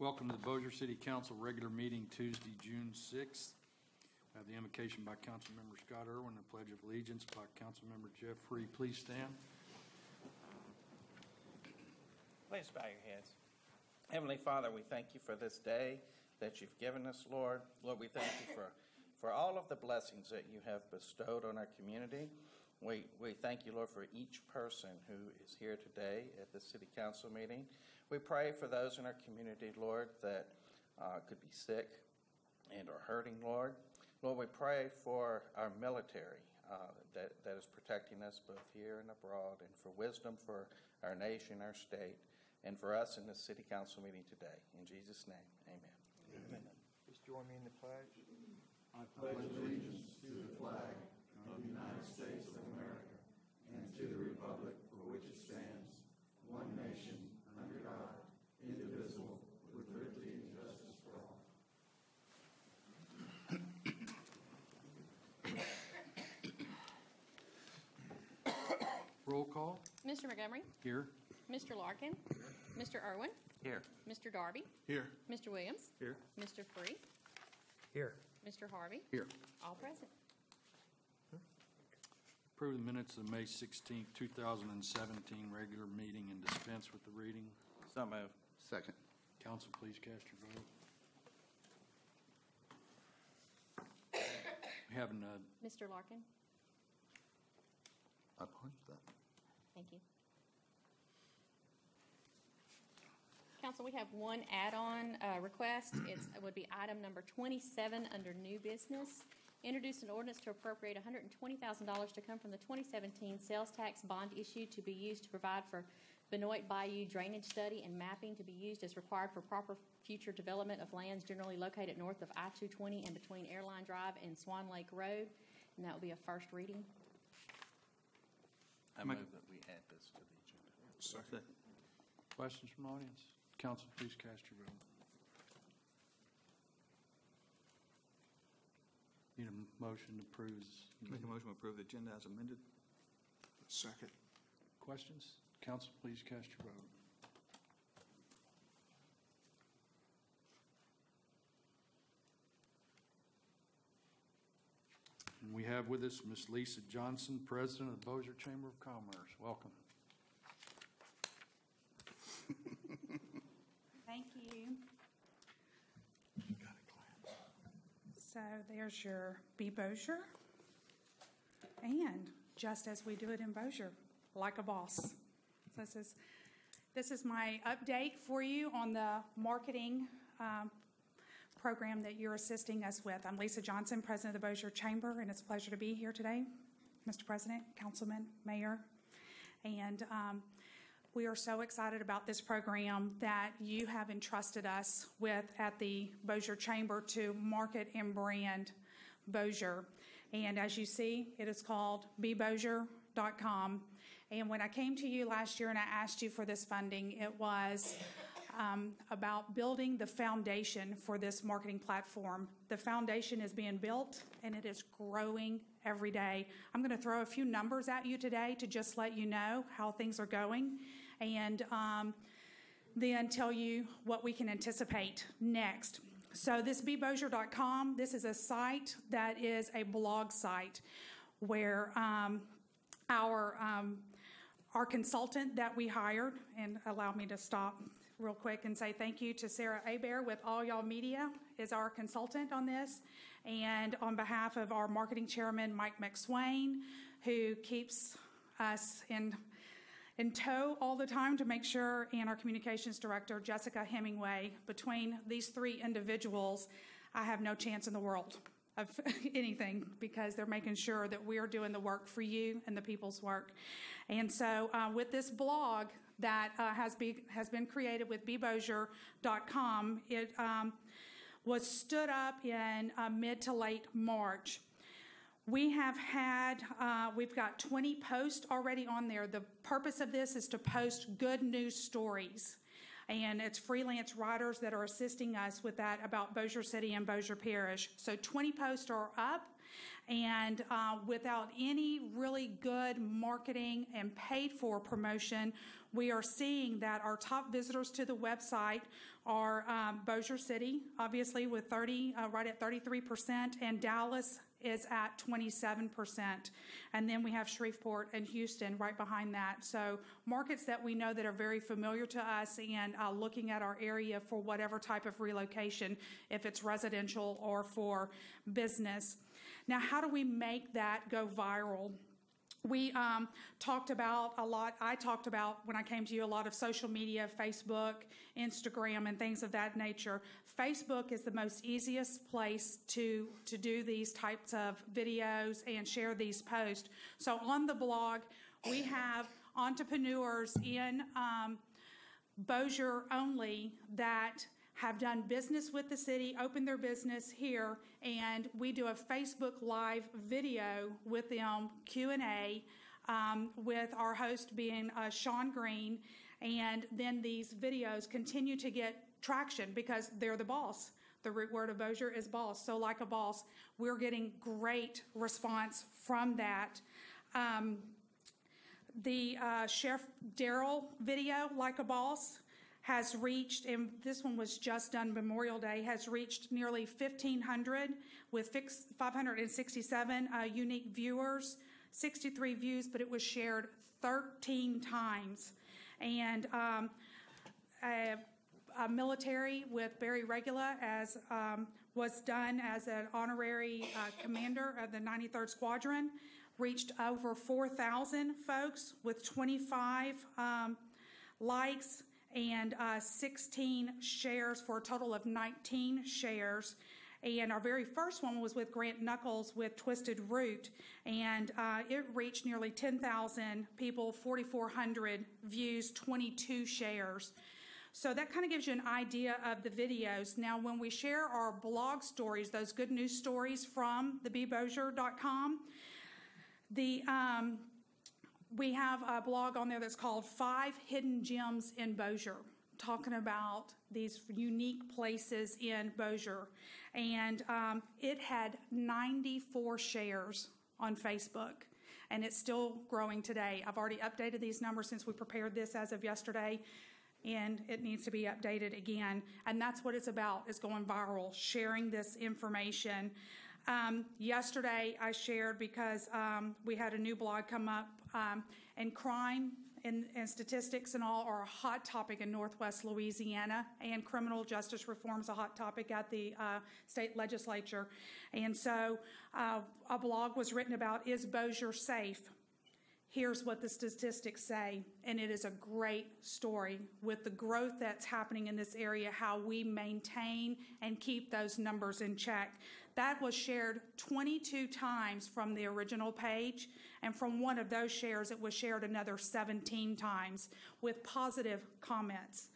Welcome to the Bossier City Council regular meeting Tuesday, June 6th. I have the invocation by Councilmember Scott Irwin, the Pledge of Allegiance by Councilmember Jeff Free. Please stand. Please bow your heads. Heavenly Father, we thank you for this day that you've given us, Lord. Lord, we thank you for, for all of the blessings that you have bestowed on our community. We, we thank you, Lord, for each person who is here today at the City Council meeting. We pray for those in our community, Lord, that uh, could be sick and are hurting, Lord. Lord, we pray for our military uh, that, that is protecting us both here and abroad, and for wisdom for our nation, our state, and for us in this City Council meeting today. In Jesus' name, amen. Amen. Please join me in the pledge. I pledge allegiance to the flag of the United States of America and to the republic for which it stands, one nation, under God, indivisible, with liberty and justice for all. Roll call. Mr. Montgomery, Here. Mr. Larkin, Mr. Irwin, Here. Mr. Darby, Here. Mr. Williams, Here. Mr. Free, Here. Mr. Harvey, Here. all present. Approve the minutes of May 16, 2017 regular meeting and dispense with the reading. So move. Second. Council, please cast your vote. We have uh, Mr. Larkin, I punched that. Thank you. Council, we have one add-on uh, request. It's- It would be item number 27 under new business. Introduce an ordinance to appropriate $120,000 to come from the 2017 sales tax bond issue to be used to provide for Benoit Bayou drainage study and mapping to be used as required for proper future development of lands generally located north of I-220 and between Airline Drive and Swan Lake Road. And that will be a first reading. I move that we add this to the agenda. Second. questions from the audience. Council, please cast your vote. Need a motion to approve. Make a motion to approve the agenda as amended. Second. Questions? Council, please cast your vote. And we have with us Ms. Lisa Johnson, President of the Bossier Chamber of Commerce. Welcome. Thank you. So there's your B. Bossier. And just as we do it in Bossier, like a boss. So this is, this is my update for you on the marketing um, program that you're assisting us with. I'm Lisa Johnson, President of the Bossier Chamber, and it's a pleasure to be here today, Mr. President, Councilman, Mayor. And um, we are so excited about this program that you have entrusted us with at the Bossier Chamber to market and brand Bossier. And as you see, it is called bebossier.com. And when I came to you last year and I asked you for this funding, it was um, about building the foundation for this marketing platform. The foundation is being built and it is growing every day. I'm going to throw a few numbers at you today to just let you know how things are going and um, then tell you what we can anticipate next. So, this bebossier.com, this is a site that is a blog site where um, our um, our consultant that we hired, and allow me to stop real quick and say thank you to Sarah Abear with All Y'all Media is our consultant on this, and on behalf of our marketing chairman Mike McSwain, who keeps us in in tow all the time to make sure, and our communications director Jessica Hemingway. Between these three individuals, I have no chance in the world of anything because they're making sure that we are doing the work for you and the people's work. And so, uh, with this blog that uh, has, be, has been created with bebossier.com, it um, was stood up in uh, mid to late March. We have had, uh, we've got 20 posts already on there. The purpose of this is to post good news stories. And it's freelance writers that are assisting us with that about Bossier City and Bossier Parish. So 20 posts are up. And uh, without any really good marketing and paid for promotion, we are seeing that our top visitors to the website are um, City, obviously with 30, uh, right at 33%, and Dallas is at 27%. And then we have Shreveport and Houston right behind that. So markets that we know that are very familiar to us and uh, looking at our area for whatever type of relocation, if it's residential or for business. Now, how do we make that go viral? We um, talked about a lot, I talked about when I came to you a lot of social media, Facebook, Instagram, and things of that nature. Facebook is the most easiest place to, to do these types of videos and share these posts. So on the blog, we have entrepreneurs in um, only that have done business with the city, opened their business here, and we do a Facebook Live video with them, Q&A, um, with our host being uh, Sean Green, and then these videos continue to get traction because they're the boss. The root word of Bossier is boss. So like a boss, we're getting great response from that. Um, the uh, Sheriff Daryl video, like a boss, has reached, and this one was just done Memorial Day, has reached nearly 1,500 with 567 uh, unique viewers, 63 views, but it was shared 13 times. And um, a, a, military with Barry Regula as um, was done as an honorary uh, commander of the 93rd Squadron, reached over 4,000 folks with 25 um, likes and uh, 16 shares for a total of 19 shares. And our very first one was with Grant Knuckles with Twisted Root, and uh, it reached nearly 10,000 people, 4,400 views, 22 shares. So that kind of gives you an idea of the videos. Now, when we share our blog stories, those good news stories from the bebossier.com, the um, we have a blog on there that's called Five Hidden Gems in Bossier, talking about these unique places in Bossier. And um, it had 94 shares on Facebook, and it's still growing today. I've already updated these numbers since we prepared this as of yesterday and it needs to be updated again. And that's what it's about, is going viral, sharing this information. Um, yesterday, I shared because um, we had a new blog come up, um, and crime and, and, statistics and all are a hot topic in Northwest Louisiana, and criminal justice reform is a hot topic at the uh, state legislature. And so, uh, a blog was written about is Bossier safe? Here's what the statistics say, and it is a great story with the growth that's happening in this area, how we maintain and keep those numbers in check. That was shared 22 times from the original page, and from one of those shares, it was shared another 17 times with positive comments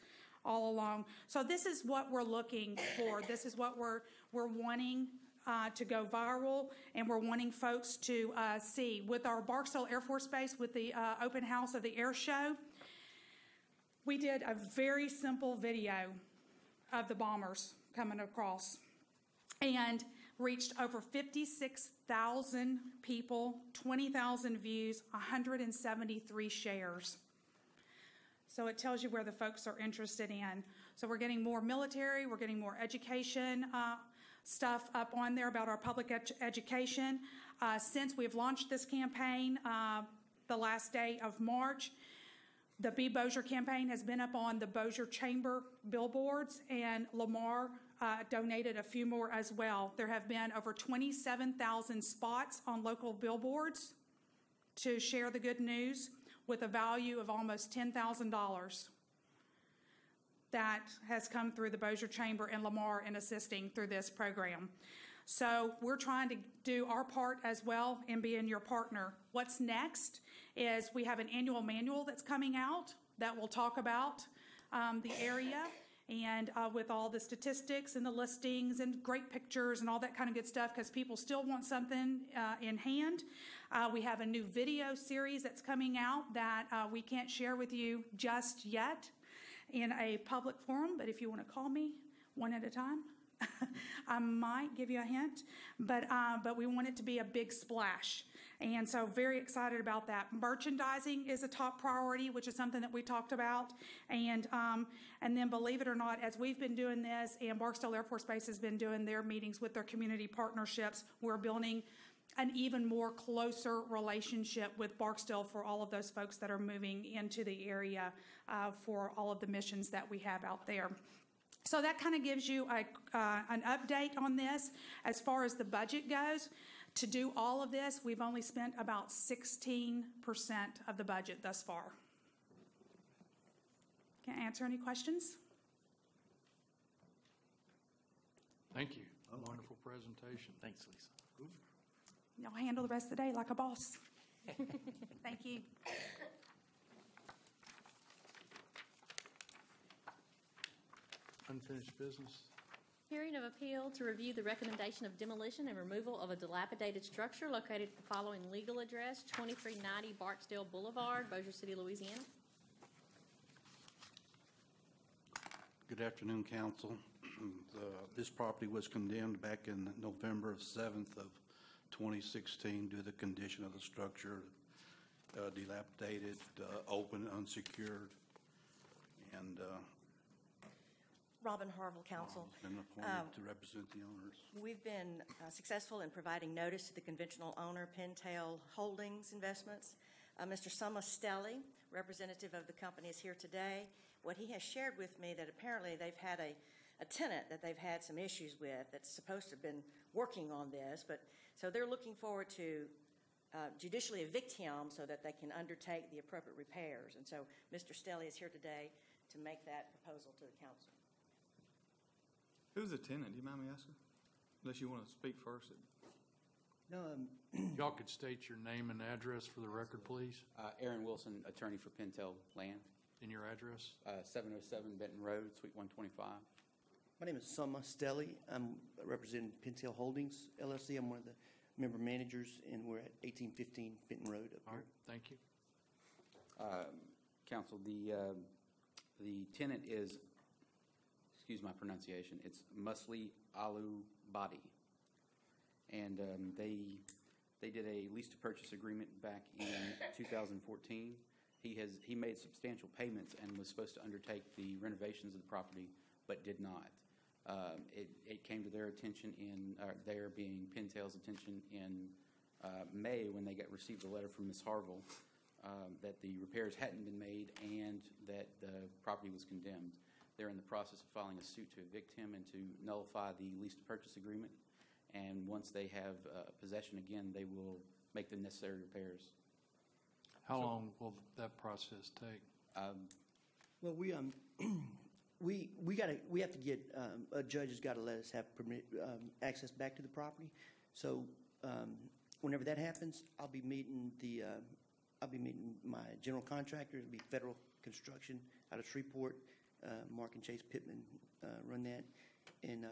all along. So this is what we're looking for. This is what we're we're wanting uh, to go viral, and we're wanting folks to uh, see. With our Barksdale Air Force Base, with the uh, open house of the air show, we did a very simple video of the bombers coming across. And reached over 56,000 people, 20,000 views, 173 shares. So it tells you where the folks are interested in. So we're getting more military, we're getting more education uh, stuff up on there about our public ed- education. Uh, since we've launched this campaign uh, the last day of March, the Be Bossier campaign has been up on the Bossier Chamber billboards, and Lamar uh, donated a few more as well. There have been over 27,000 spots on local billboards to share the good news with a value of almost $10,000 that has come through the Bossier Chamber and Lamar in assisting through this program. So we're trying to do our part as well in being your partner. What's next is we have an annual manual that's coming out that will talk about um, the area and uh, with all the statistics and the listings and great pictures and all that kind of good stuff because people still want something uh, in hand. Uh, we have a new video series that's coming out that uh, we can't share with you just yet in a public forum, but if you want to call me one at a time, I might give you a hint, but, uh, but we want it to be a big splash. And so very excited about that. Merchandising is a top priority, which is something that we talked about. And, um, and then believe it or not, as we've been doing this and Barksdale Air Force Base has been doing their meetings with their community partnerships, we're building an even more closer relationship with Barksdale for all of those folks that are moving into the area uh, for all of the missions that we have out there. So that kind of gives you a, uh, an update on this. As far as the budget goes, to do all of this, we've only spent about 16% of the budget thus far. Can I answer any questions? Thank you. A wonderful presentation. Thanks, Lisa. Y'all handle the rest of the day like a boss. Thank you. Unfinished business? Hearing of appeal to review the recommendation of demolition and removal of a dilapidated structure located at the following legal address, 2390 Barksdale Boulevard, Bossier City, Louisiana. Good afternoon, council. The- This property was condemned back in November 7th of 2016 due to the condition of the structure, uh, dilapidated, uh, open, unsecured, and uh, Robin Harville, Council. has been Um, appointed to represent the owners. We've been uh, successful in providing notice to the conventional owner, Pintail Holdings Investments. Uh, Mr. Summa Stelly, representative of the company, is here today. What he has shared with me that apparently they've had a, a tenant that they've had some issues with that's supposed to have been working on this, but, so they're looking forward to uh, judicially evict him so that they can undertake the appropriate repairs. And so Mr. Stelly is here today to make that proposal to the council. Who's the tenant? Do you mind me asking? Unless you want to speak first. No, um, Y'all could state your name and address for the record, please, Uh, Aaron Wilson, attorney for Pintail Land, and your address. uh, 707 Benton Road, Suite 125. My name is Summa Stelly. I'm representing Pintail Holdings LLC. I'm one of the member managers, and we're at 1815 Benton Road up All here. right, thank you. Um, Council, the, um, the tenant is, excuse my pronunciation, it's Musli Alu Badi. And um, they, they did a lease to purchase agreement back in 2014. He has, he made substantial payments and was supposed to undertake the renovations of the property, but did not. Um, It, it came to their attention in, uh, their being Pintail's attention in uh, May when they got, received a letter from Ms. Harville um, that the repairs hadn't been made and that the property was condemned. They're in the process of filing a suit to evict him and to nullify the lease to purchase agreement. And once they have uh, possession again, they will make the necessary repairs. How long will that process take? Um, Well, we, um, we, we gotta, we have to get, um, a judge has gotta let us have permit, um, access back to the property. So, um, whenever that happens, I'll be meeting the, uh, I'll be meeting my general contractor, it'll be Federal Construction out of Shreveport. Uh, Mark and Chase Pittman, uh, run that. And, um,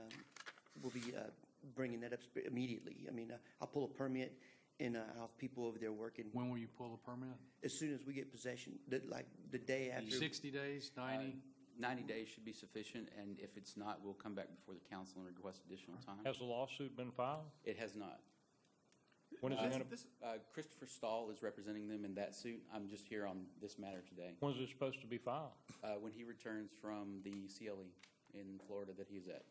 we'll be, uh, bringing that up sp- immediately. I mean, uh, I'll pull a permit and, uh, I'll have people over there working. When will you pull the permit? As soon as we get possession, the, like, the day after. 60 days, 90? 90 days should be sufficient, and if it's not, we'll come back before the council and request additional time. Has the lawsuit been filed? It has not. When is Uh, it gonna, this- uh, Christopher Stahl is representing them in that suit. I'm just here on this matter today. when's it supposed to be filed? Uh, When he returns from the CLE in Florida that he's at.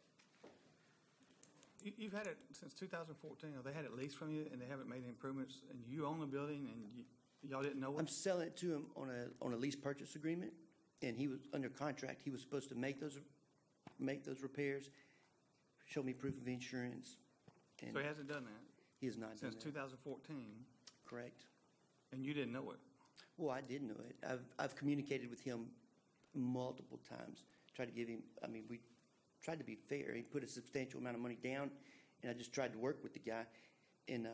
You, you've had it since 2014, or they had it leased from you, and they haven't made any improvements, and you own the building, and you, y'all didn't know I'm it? selling it to him on a, on a lease purchase agreement, and he was under contract. He was supposed to make those, make those repairs, show me proof of insurance, and So he hasn't done that he has not done since that. 2014, Correct. and you didn't know it? Well, I did know it. I've, I've communicated with him multiple times, tried to give him, I mean, we tried to be fair. He put a substantial amount of money down, and I just tried to work with the guy. And, uh,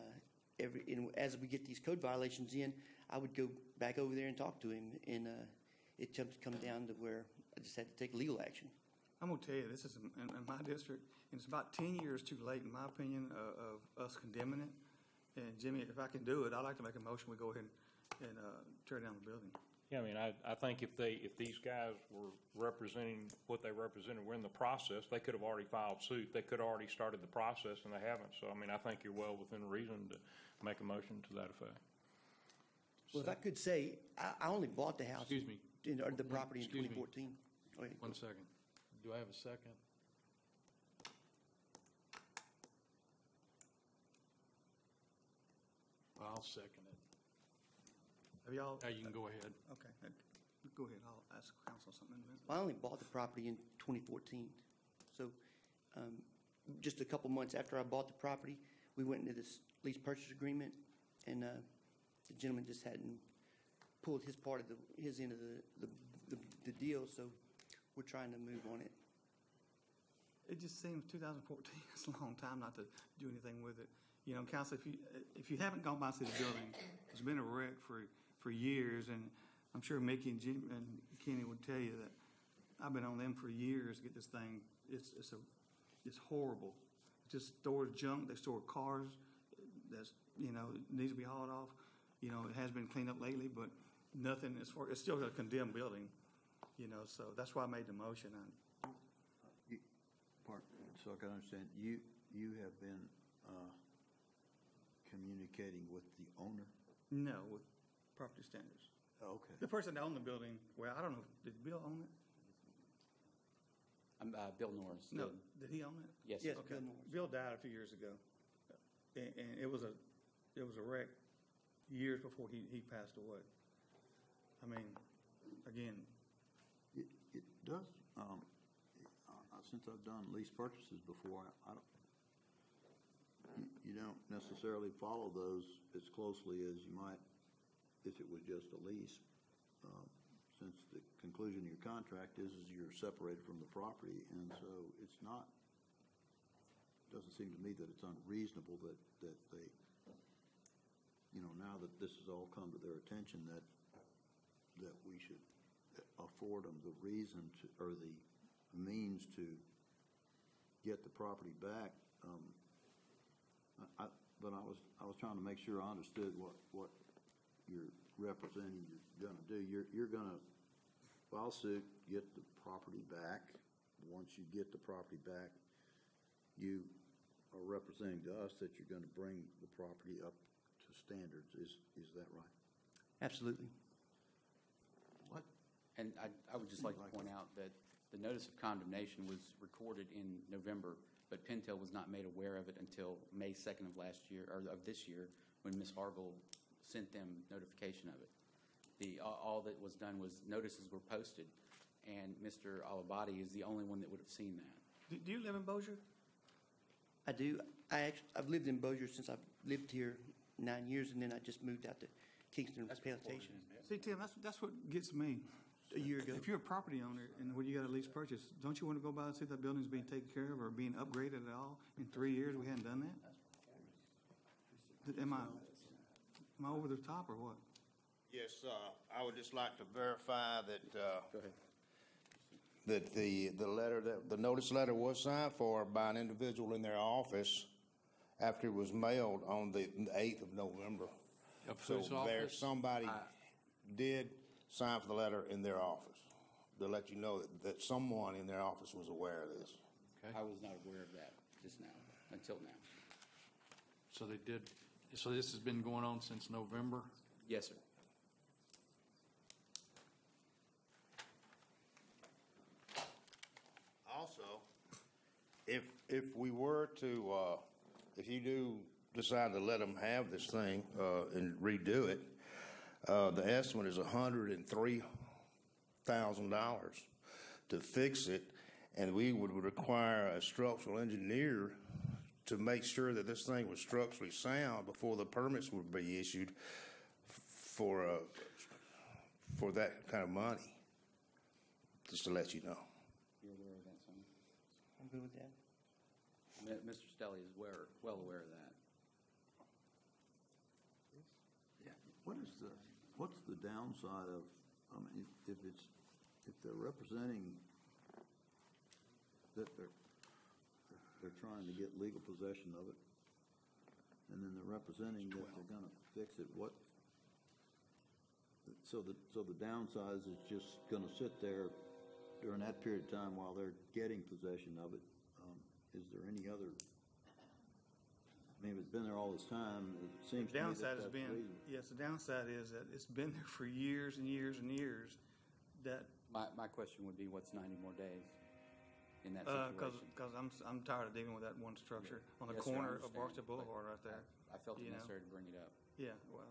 every, and as we get these code violations in, I would go back over there and talk to him, and, uh, it just come down to where I just had to take legal action. I'm gonna tell you, this is in, in my district, and it's about ten years too late, in my opinion, of, of us condemning it. And Jimmy, if I can do it, I'd like to make a motion, we go ahead and, uh, tear down the building. Yeah, I mean, I, I think if they, if these guys were representing what they represented, were in the process, they could have already filed suit. They could have already started the process, and they haven't. So, I mean, I think you're well within reason to make a motion to that effect. Well, if I could say, I, I only bought the house. Excuse me. In- or the property in Excuse me. 2014. Go ahead. One second. Do I have a second? I'll second it. Have y'all, Now you can go ahead. okay, uh, go ahead, I'll ask council something in a minute. I only bought the property in 2014. So um, just a couple months after I bought the property, we went into this lease purchase agreement, and uh, the gentleman just hadn't pulled his part of the, his end of the, the, the- the deal, so we're trying to move on it. It just seems 2014 is a long time not to do anything with it. You know, council, if you, if you haven't gone by the building, it's been a wreck for, for years, and I'm sure Mickey and Jim and Kenny would tell you that I've been on them for years to get this thing, it's, it's a, it's horrible. It just stores junk, they store cars that's, you know, needs to be hauled off. You know, it has been cleaned up lately, but nothing as far, it's still a condemned building, you know, so that's why I made the motion. I- Pardon, so I can understand, you, you have been uh, communicating with the owner? No, with property standards. Okay. The person that owned the building, well, I don't know, did Bill own it? I'm, uh, Bill Norris. No, did. did he own it? Yes, Yes. Okay. Bill Norris. Bill died a few years ago. And, and it was a, it was a wreck years before he, he passed away. I mean, again, It, it does, um, uh, since I've done lease purchases before, I- I don't, you, you don't necessarily follow those as closely as you might if it was just a lease. Um, Since the conclusion of your contract is, is you're separated from the property, and so it's not, doesn't seem to me that it's unreasonable that, that they, you know, now that this has all come to their attention, that, that we should afford them the reason to, or the means to get the property back. Um, I, but I was, I was trying to make sure I understood what, what you're representing you're gonna do. You're, you're gonna file suit, get the property back. Once you get the property back, you are representing to us that you're gonna bring the property up to standards. Is, is that right? Absolutely. What? And I, I would just like to point out that the notice of condemnation was recorded in November, but Pintail was not made aware of it until May 2nd of last year, or of this year, when Ms. Harville sent them notification of it. The, all- all that was done was notices were posted, and Mr. Alabadi is the only one that would have seen that. do, do you live in Bossier? I do. I actually, I've lived in Bossier since I've lived here nine years, and then I just moved out to Kingston Plantation See, Tim, that's, that's what gets me. A year ago. If you're a property owner and when you got a lease purchase, don't you want to go by and see if that building's being taken care of or being upgraded at all? In three years, we hadn't done that? Am I, am I over the top or what? Yes, uh, I would just like to verify that, uh, Go ahead. that the, the letter, that, the notice letter was signed for by an individual in their office after it was mailed on the eighth of November. Of So whose there, office? somebody did sign for the letter in their office to let you know that, that someone in their office was aware of this. I was not aware of that just now, until now. So they did, so this has been going on since November? Yes, sir. Also, if, if we were to, uh, if you do decide to let them have this thing, uh, and redo it, uh, the estimate is hundred and three thousand dollars to fix it, and we would require a structural engineer to make sure that this thing was structurally sound before the permits would be issued for, uh, for that kind of money. Just to let you know. You're aware of that, son? I'm good with that. Mr. Stelly is aware, well aware of that. Yeah, what is the, what's the downside of, I mean, if it's, if they're representing that they're, they're trying to get legal possession of it, and then they're representing that they're gonna fix it, what, So the, so the downside is just gonna sit there during that period of time while they're getting possession of it. Um, Is there any other, I mean, if it's been there all this time, it seems The to me downside that has been, reasonable. yes, the downside is that it's been there for years and years and years, that, My, my question would be, what's 90 more days in that uh, cause, situation? 'cause I'm, I'm tired of dealing with that one structure on the Yes, sir, corner of understand, Barksdale Boulevard right there. I felt it you know. to bring it up. Yeah, well,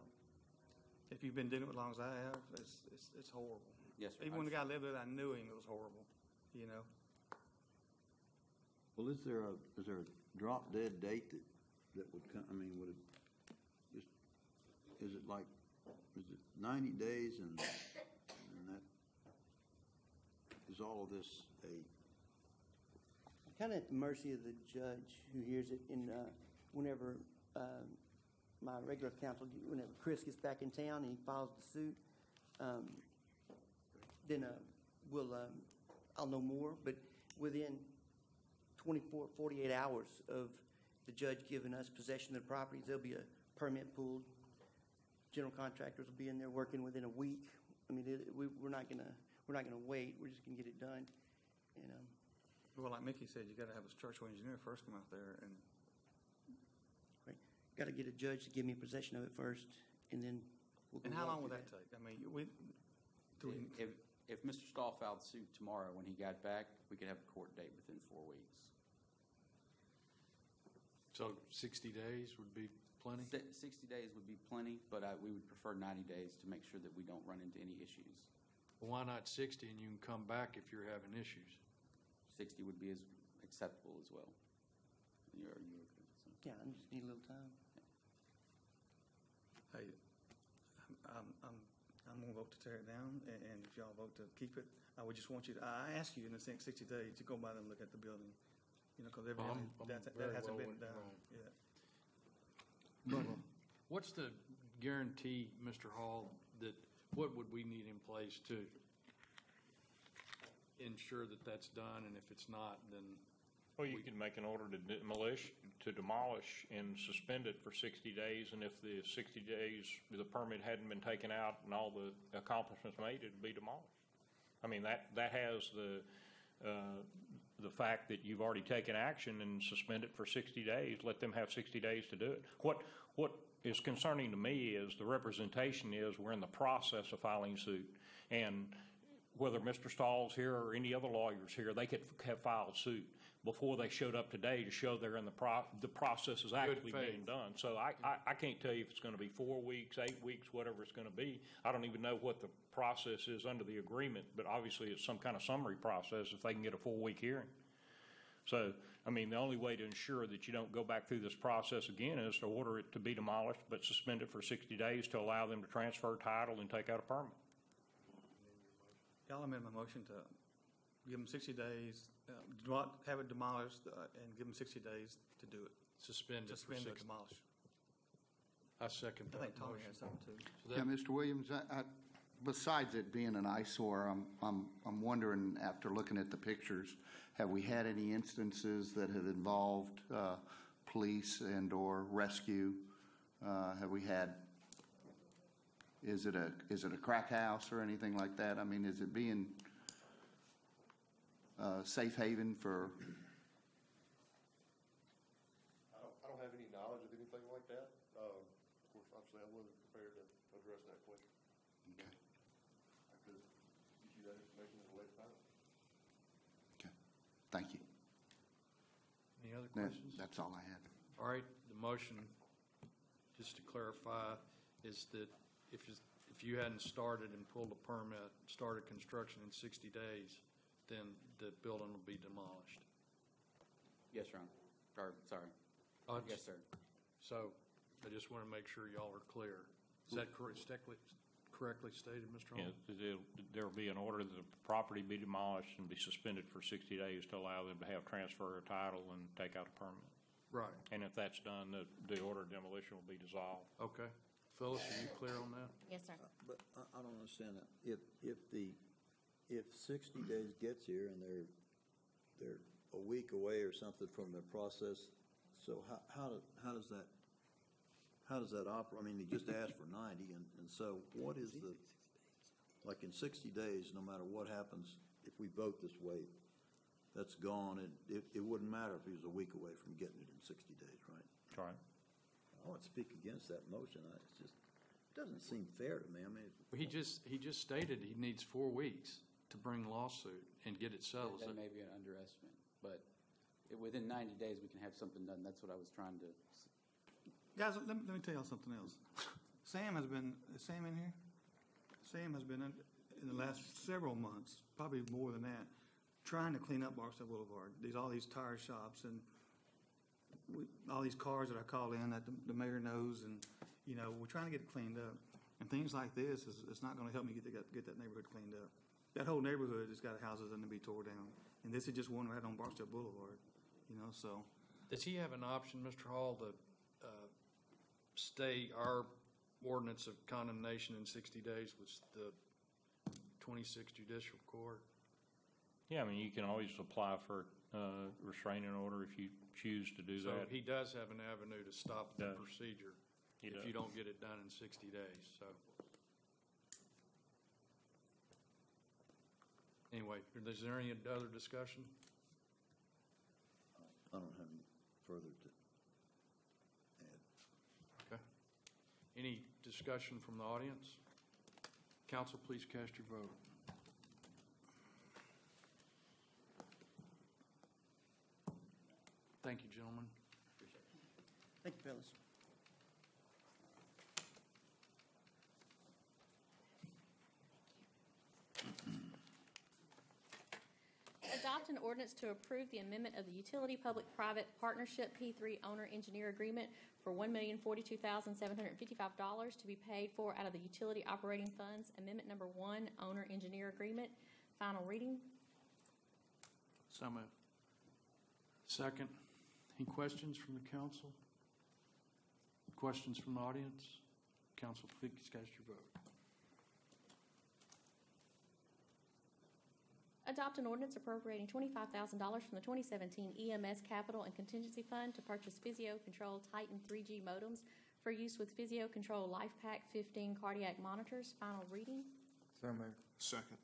if you've been dealing with it as long as I have, it's, it's, it's horrible. Yes, sir. Even when the guy lived there, I knew him, it was horrible, you know? Well, is there a, is there a drop dead date that, that would come, I mean, would it, just, is it like, is it ninety days and, and that, is all of this a, Kind of at the mercy of the judge who hears it, and uh, whenever um, my regular counsel, whenever Chris gets back in town and he files the suit, um, then uh, we'll, um, I'll know more, but within 24, 48 hours of the judge giving us possession of the properties, there'll be a permit pulled. General contractors will be in there working within a week. I mean, it, we, we're not gonna, we're not gonna wait, we're just gonna get it done. And, um, Well, like Mickey said, you gotta have a structural engineer first come out there and, Got to get a judge to give me possession of it first, and then we'll go and how walk long would through that take? I mean, we, do we, If, if Mr. Stahl filed suit tomorrow, when he got back, we could have a court date within four weeks. So 60 days would be plenty? Si- 60 days would be plenty, but I, we would prefer 90 days to make sure that we don't run into any issues. Well, why not 60 and you can come back if you're having issues? 60 would be as acceptable as well. You're, you're, so. Yeah, I just need a little time. hey, I'm, I'm, I'm gonna vote to tear it down, and, and if y'all vote to keep it, I would just want you to, I ask you in the next sixty days to go by and look at the building. You know, cause I'm- evidently, I'm that, that very hasn't well been within done mind. yet. What's the guarantee, Mr. Hall, that, what would we need in place to ensure that that's done, and if it's not, then, Well, you can make an order to demolish, to demolish and suspend it for 60 days, and if the 60 days, the permit hadn't been taken out and all the accomplishments made, it'd be demolished. I mean, that, that has the, uh, the fact that you've already taken action and suspend it for 60 days, let them have 60 days to do it. What, what is concerning to me is the representation is we're in the process of filing suit. And whether Mr. Stahl's here or any other lawyers here, they could have filed suit before they showed up today to show they're in the pro, the process is actually being done. So I, I, I can't tell you if it's gonna be four weeks, eight weeks, whatever it's gonna be. I don't even know what the process is under the agreement, but obviously it's some kind of summary process if they can get a four-week hearing. So, I mean, the only way to ensure that you don't go back through this process again is to order it to be demolished, but suspend it for sixty days to allow them to transfer title and take out a permit. Y'all amend my motion to give them sixty days, uh, demo- have it demolished, uh, and give them sixty days to do it. suspend it for Suspend or 60. demolish. I second I that think Tony motion. had something too. So Yeah, that- Mr. Williams, I, I, besides it being an eyesore, I'm, I'm, I'm wondering, after looking at the pictures, have we had any instances that have involved, uh, police and/or rescue? Uh, have we had, is it a, is it a crack house or anything like that? I mean, is it being, uh, safe haven for, I don't, I don't have any knowledge of anything like that. Um, of course, obviously, I wasn't prepared to address that question. okay, I could give you that information at a later time. okay, thank you. Any other That- questions? That's all I had. All right, the motion, just to clarify, is that if, you- if you hadn't started and pulled a permit, started construction in 60 days, then the building will be demolished. Yes, Your Honor. Or, sorry. Uh, Yes, sir. So I just want to make sure y'all are clear. Is that correct- correctly, correctly stated, Mr. Yeah, Hall? there'll, there'll be an order that the property be demolished and be suspended for sixty days to allow them to have transfer of title and take out a permit. Right, And if that's done, the, the order of demolition will be dissolved. okay. Phyllis, are you clear on that? Yes, sir. But I, I don't understand that. If, if the, if sixty days gets here and they're, they're a week away or something from the process, so how, how, do- how does that, how does that operate? I mean, you just asked for ninety, and, and so what is the, like in sixty days, no matter what happens, if we vote this way, that's gone, and it, it wouldn't matter if he was a week away from getting it in sixty days, right? Right. I want to speak against that motion, I, it's just, it doesn't seem fair to me, I mean. He just, he just stated he needs four weeks to bring lawsuit and get it settled. That may be an underestimate, but it- within 90 days, we can have something done. That's what I was trying to, s- Guys, let me, let me tell y'all something else. Sam has been, is Sam in here? Sam has been in, in the last several months, probably more than that, trying to clean up Barksdale Boulevard. These, all these tire shops and we, all these cars that I call in that the, the mayor knows and, you know, we're trying to get it cleaned up. And things like this is, it's not gonna help me get, the- get that neighborhood cleaned up. That whole neighborhood has got houses that need to be tore down. And this is just one right on Barksdale Boulevard, you know, so. Does he have an option, Mr. Hall, to uh, stay our ordinance of condemnation in 60 days with the 26th Judicial Court? Yeah, I mean, you can always apply for uh, restraining order if you choose to do So that. he does have an avenue to stop the Does. procedure He if does. you don't get it done in 60 days, so. Anyway, is there any other discussion? I don't have any further to add. Okay. Any discussion from the audience? Council, please cast your vote. Thank you, gentlemen. Thank you, fellas. Adopt an ordinance to approve the amendment of the Utility Public-Private Partnership P3 Owner Engineer Agreement for $1,042,755 to be paid for out of the Utility Operating Funds. Amendment number one, Owner Engineer Agreement. Final reading. So moved. Second. Any questions from the council? Questions from the audience? Council, please cast your vote. Adopt an ordinance appropriating $25,000 from the 2017 EMS Capital and Contingency Fund to purchase Physio Control Titan 3G modems for use with Physio Control LifePak 15 cardiac monitors. Final reading. So moved. Second.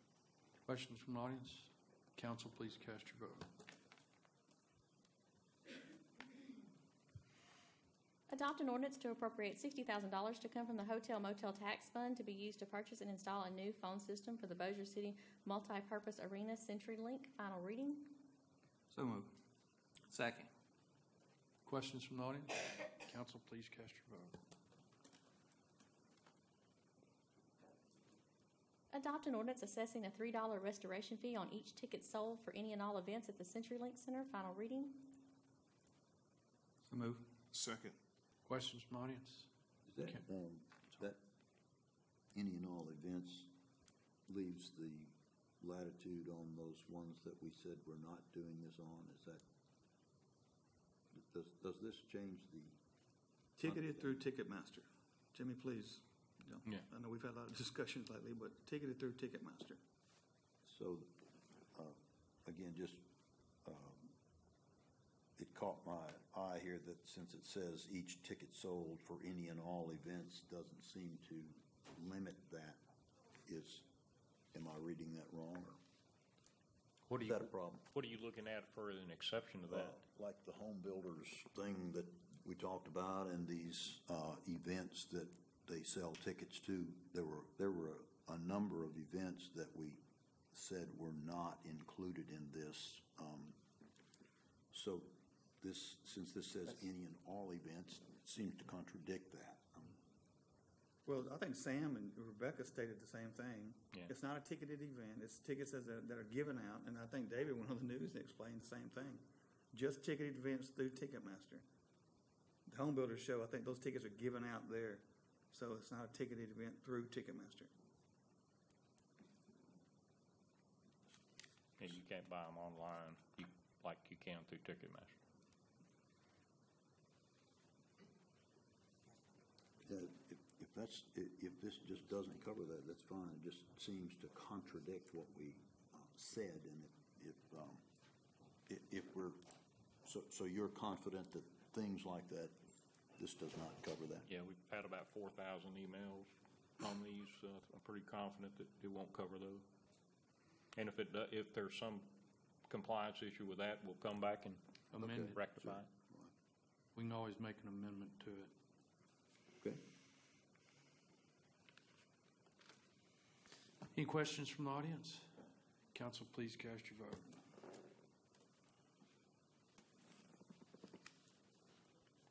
Questions from the audience? Council, please cast your vote. Adopt an ordinance to appropriate $60,000 to come from the Hotel Motel Tax Fund to be used to purchase and install a new phone system for the Bossier City Multipurpose Arena CenturyLink. Final reading. So moved. second. Questions from the audience? Council, please cast your vote. Adopt an ordinance assessing a $3 restoration fee on each ticket sold for any and all events at the CenturyLink Center. Final reading. So moved. Second. Questions from audience? Is that, um, that any and all events leaves the latitude on those ones that we said we're not doing this on? Is that, does, does this change the? Ticketed through Ticketmaster. Jimmy, please. you know, Yeah. I know we've had a lot of discussions lately, but ticketed through Ticketmaster. So, uh, again, just, it caught my eye here that since it says each ticket sold for any and all events doesn't seem to limit that. Is, am I reading that wrong or? What do Is you, that a problem? what are you looking at for an exception to that? Like the home builders thing that we talked about and these uh, events that they sell tickets to, there were, there were a number of events that we said were not included in this. Um, So this, since this says any and all events, it seems to contradict that. Um, Well, I think Sam and Rebecca stated the same thing. Yeah. It's not a ticketed event, it's tickets that are, that are given out, and I think David went on the news and explained the same thing. Just ticketed events through Ticketmaster. The home builders show, I think those tickets are given out there, so it's not a ticketed event through Ticketmaster. And you can't buy them online, you, like you can through Ticketmaster. If if that's, if this just doesn't cover that, that's fine. It just seems to contradict what we uh, said, and if, if, um, i- if we're, so, so you're confident that things like that, this does not cover that? Yeah, we've had about four thousand emails on these, uh, I'm pretty confident that it won't cover those. And if it, do- if there's some compliance issue with that, we'll come back and Amend it. rectify it. We can always make an amendment to it. Okay. Any questions from the audience? Council, please cast your vote.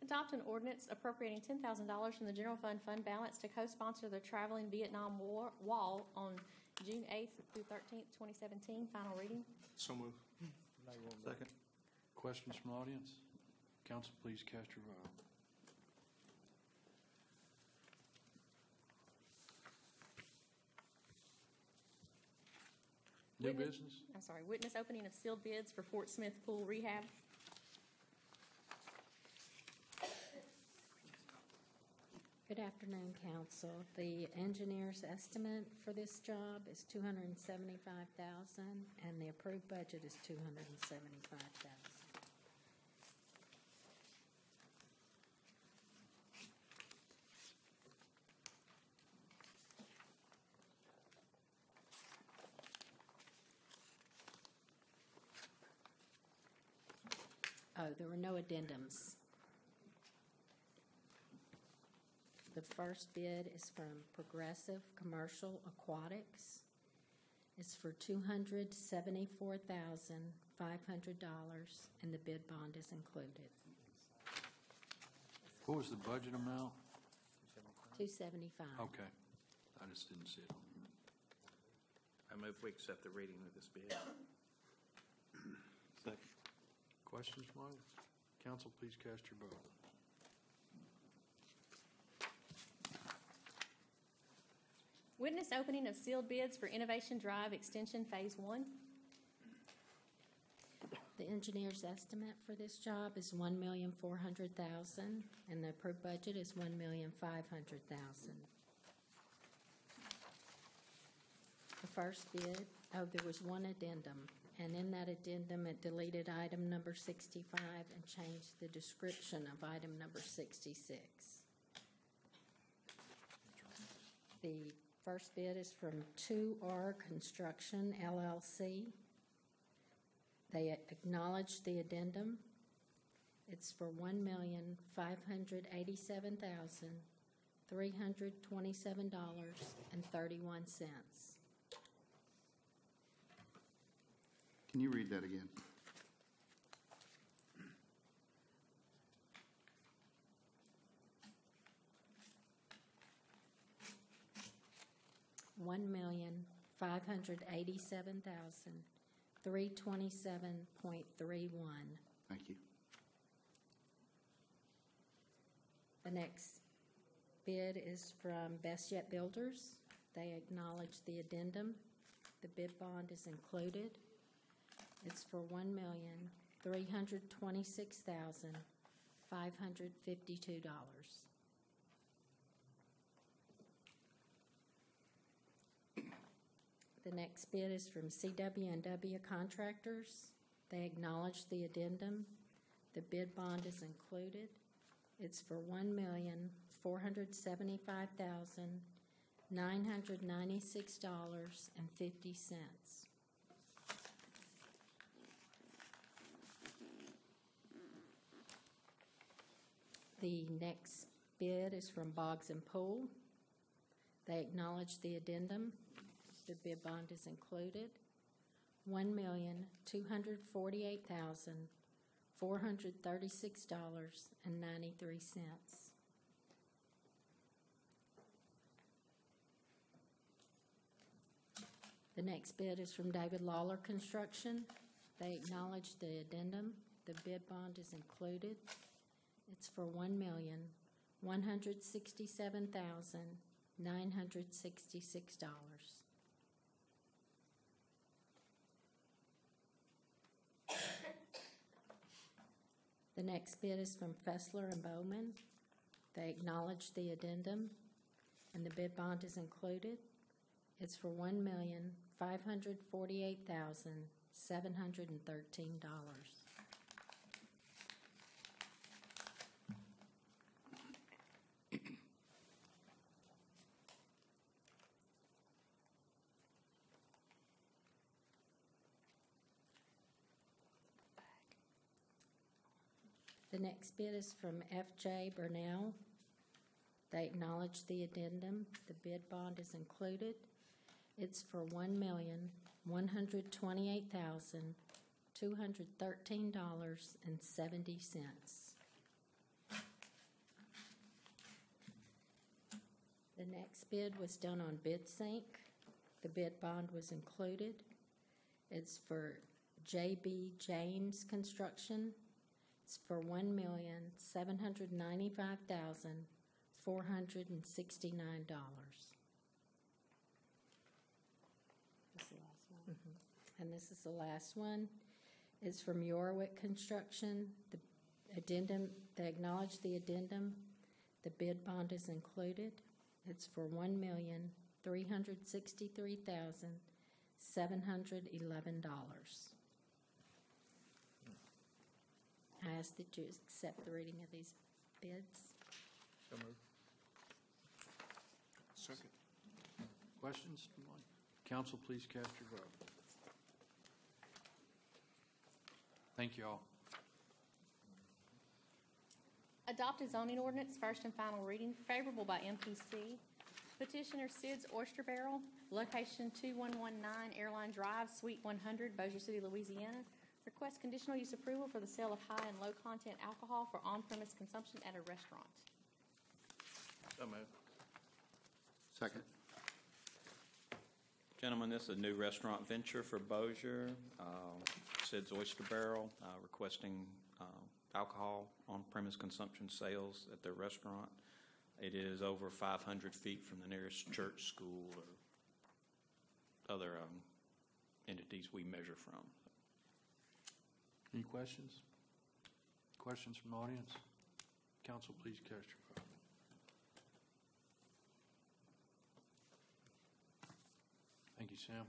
Adopt an ordinance appropriating ten thousand dollars from the general fund fund balance to co-sponsor the Traveling Vietnam War, Wall on June eighth through thirteenth, twenty seventeen. Final reading. So move. Second. Questions from the audience? Council, please cast your vote. New witness, business? I'm sorry, witness opening of sealed bids for Fort Smith Pool Rehab. Good afternoon, Council. The engineer's estimate for this job is 275000 and the approved budget is 275000 addendums. The first bid is from Progressive Commercial Aquatics. It's for two hundred seventy-four thousand five hundred dollars, and the bid bond is included. What was the budget amount? Two seventy-five. Okay. I just didn't see it on here. I move we accept the reading of this bid. Second. Questions from audience? Council, please cast your vote. Witness opening of sealed bids for Innovation Drive Extension Phase One. The engineer's estimate for this job is one million four hundred thousand, and the approved budget is one million five hundred thousand. The first bid, oh, there was one addendum, and in that addendum, it deleted item number 65 and changed the description of item number 66. The first bid is from 2R Construction LLC. They acknowledged the addendum. It's for $1,587,327.31. Can you read that again? One million, five hundred eighty-seven thousand, three twenty-seven point three one. Thank you. The next bid is from Best Yet Builders. They acknowledge the addendum. The bid bond is included. It's for one million, three hundred twenty-six thousand, five hundred fifty-two dollars. The next bid is from CW and W Contractors. They acknowledge the addendum. The bid bond is included. It's for one million, four hundred seventy-five thousand, nine hundred ninety-six dollars and fifty cents. The next bid is from Boggs and Poole. They acknowledge the addendum. The bid bond is included. One million, two hundred forty-eight thousand, four hundred thirty-six dollars and ninety-three cents. The next bid is from David Lawler Construction. They acknowledge the addendum. The bid bond is included. It's for one million, one hundred sixty-seven thousand, nine hundred sixty-six dollars. The next bid is from Fessler and Bowman. They acknowledge the addendum, and the bid bond is included. It's for one million, five hundred forty-eight thousand, seven hundred and thirteen dollars. The next bid is from FJ Burnell. They acknowledge the addendum. The bid bond is included. It's for one million, one hundred twenty-eight thousand, two hundred thirteen dollars and seventy cents. The next bid was done on BidSync. The bid bond was included. It's for J.B. James Construction for $1,795,469. The last one. Mm-hmm. And this is the last one. It's from Yorwick Construction. The addendum, they acknowledge the addendum. The bid bond is included. It's for $1,363,711. I ask that you accept the reading of these bids. So moved. Second. Questions? Council, please cast your vote. Thank you all. Adopted zoning ordinance, first and final reading, favorable by MPC. Petitioner Sid's Oyster Barrel, location 2119 Airline Drive, Suite 100, Bossier City, Louisiana. Request conditional use approval for the sale of high and low-content alcohol for on-premise consumption at a restaurant. So moved. Second. Gentlemen, this is a new restaurant venture for Bossier, uh, Sid's Oyster Barrel, uh, requesting uh, alcohol on-premise consumption sales at their restaurant. It is over 500 feet from the nearest church, school, or other um, entities we measure from. Any questions? Questions from the audience? Council, please cast your vote. Thank you, Sam.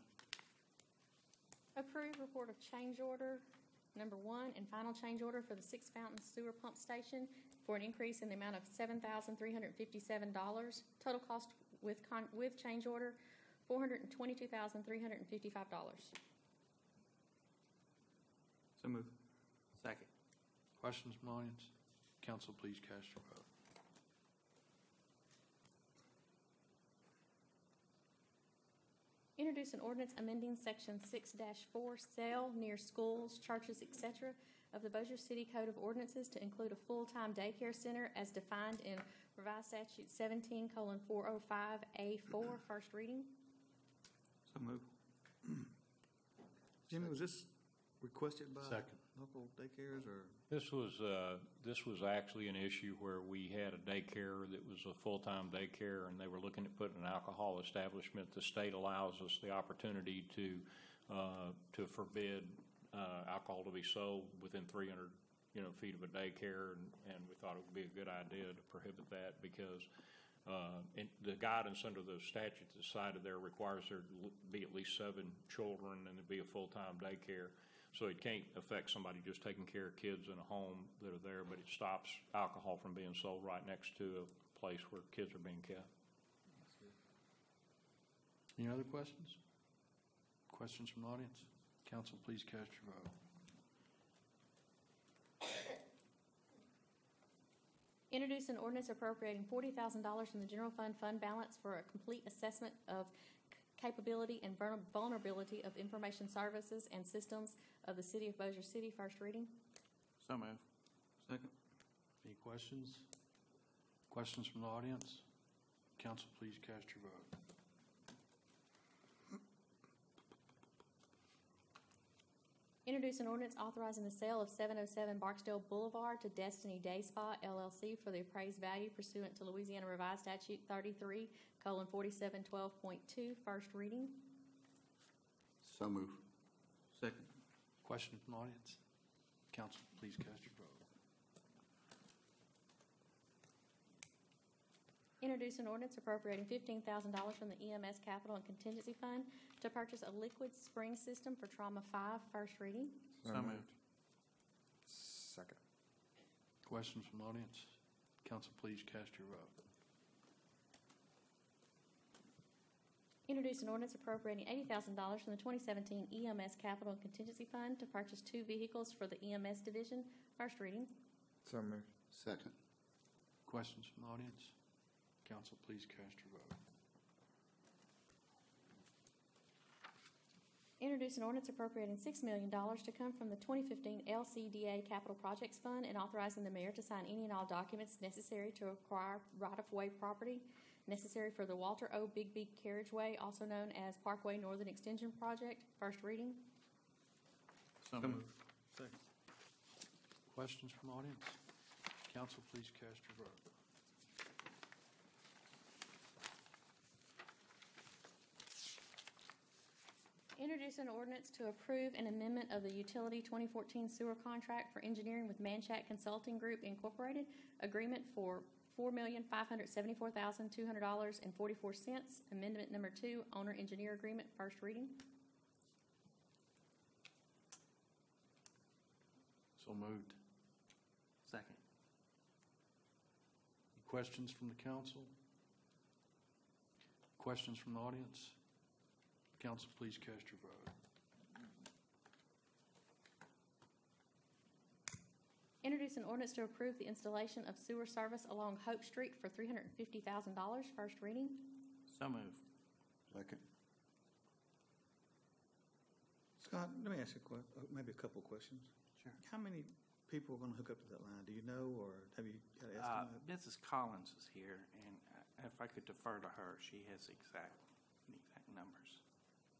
Approve report of change order number one and final change order for the Six Fountains Sewer Pump Station for an increase in the amount of $7,357. Total cost with, with change order $422,355. So moved. Second. Questions from the audience? Council, please cast your vote. Introduce an ordinance amending section six four, sale near schools, churches, etc. of the Bossier City Code of Ordinances to include a full-time daycare center as defined in revised statute seventeen colon four oh five A four, first reading. So moved. Jimmy, was this requested by Second. local daycares or? This was, uh, this was actually an issue where we had a daycare that was a full-time daycare, and they were looking at putting an alcohol establishment. The state allows us the opportunity to, uh, to forbid uh, alcohol to be sold within 300, you know, feet of a daycare, and, and we thought it would be a good idea to prohibit that because uh, in the guidance under the statute that's cited there requires there to be at least seven children and to be a full-time daycare. So it can't affect somebody just taking care of kids in a home that are there, but it stops alcohol from being sold right next to a place where kids are being kept. Any other questions? Questions from the audience? Council, please cast your vote. Introduce an ordinance appropriating forty thousand dollars from the general fund fund balance for a complete assessment of capability and vulnerability of information services and systems of the city of Bossier City, first reading. So moved. Second. Any questions? Questions from the audience? Council, please cast your vote. Introduce an ordinance authorizing the sale of seven oh seven Barksdale Boulevard to Destiny Day Spa LLC for the appraised value pursuant to Louisiana Revised Statute thirty-three colon forty-seven twelve point two, first reading. So moved. Second. Question from the audience? Council, please cast your vote. Introduce an ordinance appropriating fifteen thousand dollars from the EMS Capital and Contingency Fund to purchase a liquid spring system for Trauma Five, first reading. So moved. Second. Questions from the audience? Council, please cast your vote. Introduce an ordinance appropriating eighty thousand dollars from the twenty seventeen EMS Capital and Contingency Fund to purchase two vehicles for the EMS Division, first reading. So moved. Second. Questions from the audience? Council, please cast your vote. Introduce an ordinance appropriating $6 million to come from the 2015 LCDA Capital Projects Fund and authorizing the mayor to sign any and all documents necessary to acquire right-of-way property necessary for the Walter O. Bigby Carriageway, also known as Parkway Northern Extension Project. First reading. So moved. Second. Questions from audience? Council, please cast your vote. Introduce an ordinance to approve an amendment of the utility 2014 sewer contract for engineering with Manchac Consulting Group Incorporated, agreement for $4,574,200.44. Amendment number two, owner engineer agreement, first reading. So moved. Second. Questions from the council? Questions from the audience? Council, please cast your vote. Introduce an ordinance to approve the installation of sewer service along Hope Street for $350,000, first reading. So moved. Second. Scott, let me ask you a que, uh, maybe a couple questions. Sure. How many people are gonna hook up to that line? Do you know, or have you got an Uh, estimate? Mrs. Collins is here, and uh, if I could defer to her, she has exact, exact numbers.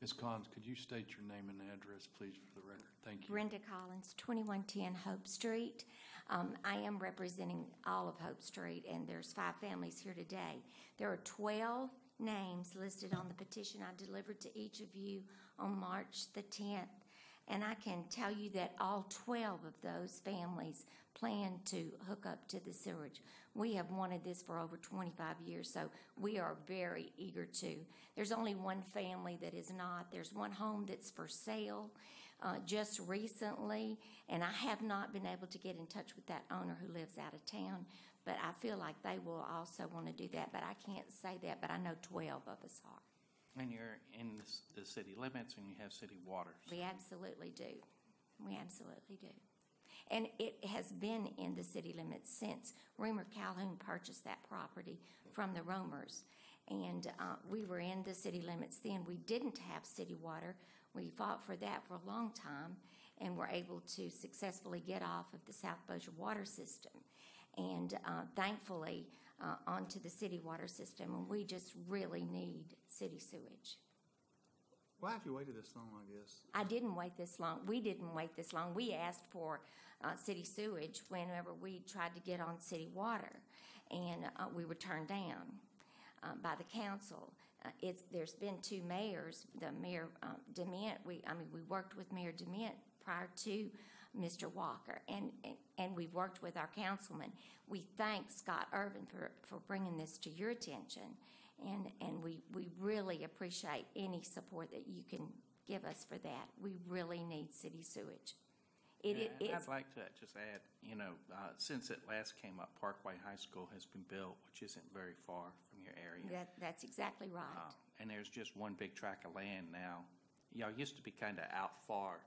Ms. Collins, could you state your name and address, please, for the record? Thank you. Brenda Collins, 2110 Hope Street. Um, I am representing all of Hope Street, and there's five families here today. There are 12 names listed on the petition I delivered to each of you on March the 10th. And I can tell you that all 12 of those families plan to hook up to the sewage. We have wanted this for over 25 years, so we are very eager to. There's only one family that is not. There's one home that's for sale uh, just recently, and I have not been able to get in touch with that owner who lives out of town, but I feel like they will also want to do that. But I can't say that, but I know 12 of us are. And you're in the s- the city limits, and you have city waters. We absolutely do. We absolutely do. And it has been in the city limits since Reamer Calhoun purchased that property from the Romers. And uh, we were in the city limits then. We didn't have city water. We fought for that for a long time and were able to successfully get off of the South Bossier water system. And uh, thankfully, uh, onto the city water system. And we just really need city sewage. Why have you waited this long, I guess? I didn't wait this long. We didn't wait this long. We asked for uh, city sewage whenever we tried to get on city water, and uh, we were turned down uh, by the council. Uh, it's there's been two mayors. The mayor uh, Dement. We I mean we worked with Mayor Dement prior to Mr. Walker, and, and we've worked with our councilman. We thank Scott Irwin for for bringing this to your attention. And, and we, we really appreciate any support that you can give us for that. We really need city sewage. It, it, I'd like to just add, you know, uh, since it last came up, Parkway High School has been built, which isn't very far from your area. that, that's exactly right. Uh, And there's just one big tract of land now. Y'all used to be kind of out far,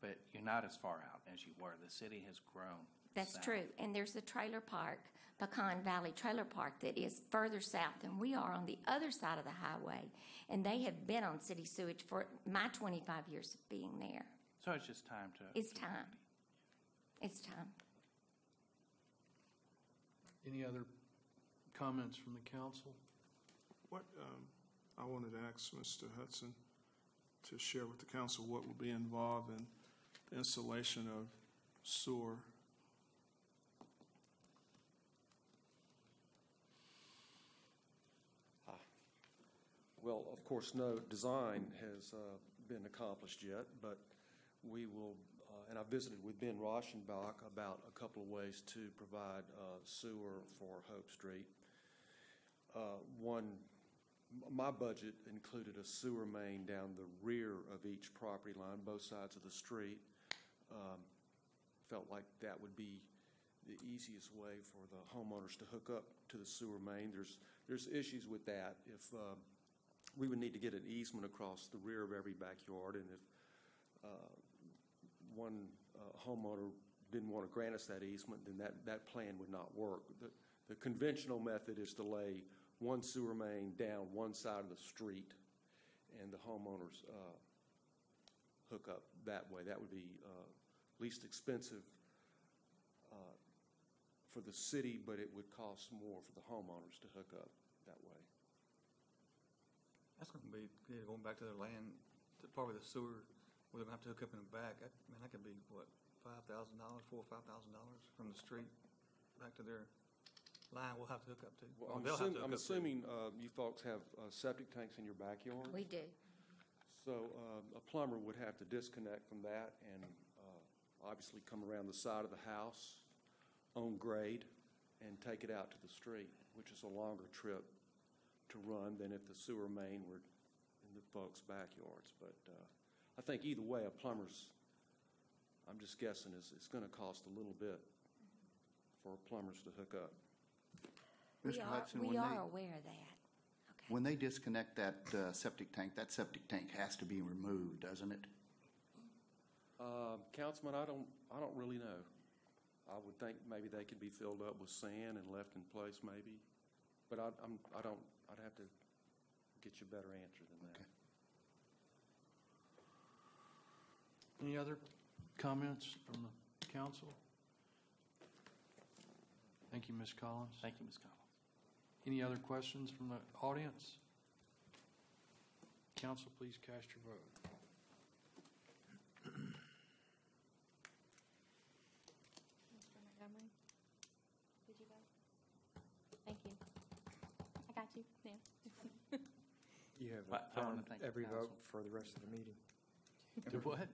but you're not as far out as you were. The city has grown. That's south. true. And there's the trailer park, Pecan Valley Trailer Park, that is further south than we are on the other side of the highway. And they have been on city sewage for my 25 years of being there. So it's just time to. It's time. It's time. Any other comments from the council? What, um, I wanted to ask Mr. Hudson to share with the council what will be involved in the installation of sewer. Well, of course, no design has uh, been accomplished yet, but we will, uh, and I visited with Ben Rauschenbach about a couple of ways to provide uh, sewer for Hope Street. Uh, One, my budget included a sewer main down the rear of each property line, both sides of the street. Um, Felt like that would be the easiest way for the homeowners to hook up to the sewer main. There's, there's issues with that. If, um, we would need to get an easement across the rear of every backyard, and if uh, one uh, homeowner didn't want to grant us that easement, then that, that plan would not work. The, the conventional method is to lay one sewer main down one side of the street, and the homeowners uh, hook up that way. That would be uh, least expensive uh, for the city, but it would cost more for the homeowners to hook up that way. That's gonna be, yeah, going back to their land, to probably the sewer, where they're gonna have to hook up in the back. That, man, that could be, what, five thousand dollars, four or five thousand dollars from the street back to their line we'll have to hook up to. Well, I'm they'll assuming, to I'm hook up to. uh, you folks have uh, septic tanks in your backyard? We do. So um, a plumber would have to disconnect from that and uh, obviously come around the side of the house on grade and take it out to the street, which is a longer trip to run than if the sewer main were in the folks' backyards. But uh, I think either way, a plumber's, I'm just guessing, is, it's going to cost a little bit for plumbers to hook up. We Mr. are, Hudson, we when are they- aware of that. When they disconnect that uh, septic tank, that septic tank has to be removed, doesn't it? Uh, Councilman, I don't, I don't really know. I would think maybe they could be filled up with sand and left in place maybe, but I, I'm, I don't, I'd have to get you a better answer than that. Any other comments from the council? Thank you, Ms. Collins. Thank you, Ms. Collins. Any other questions from the audience? Council, please cast your vote. Mr. Montgomery, did you vote? Thank you. I got you, Sam. You have I- I wanna affirmed thank the every vote for the rest of the meeting. Do what?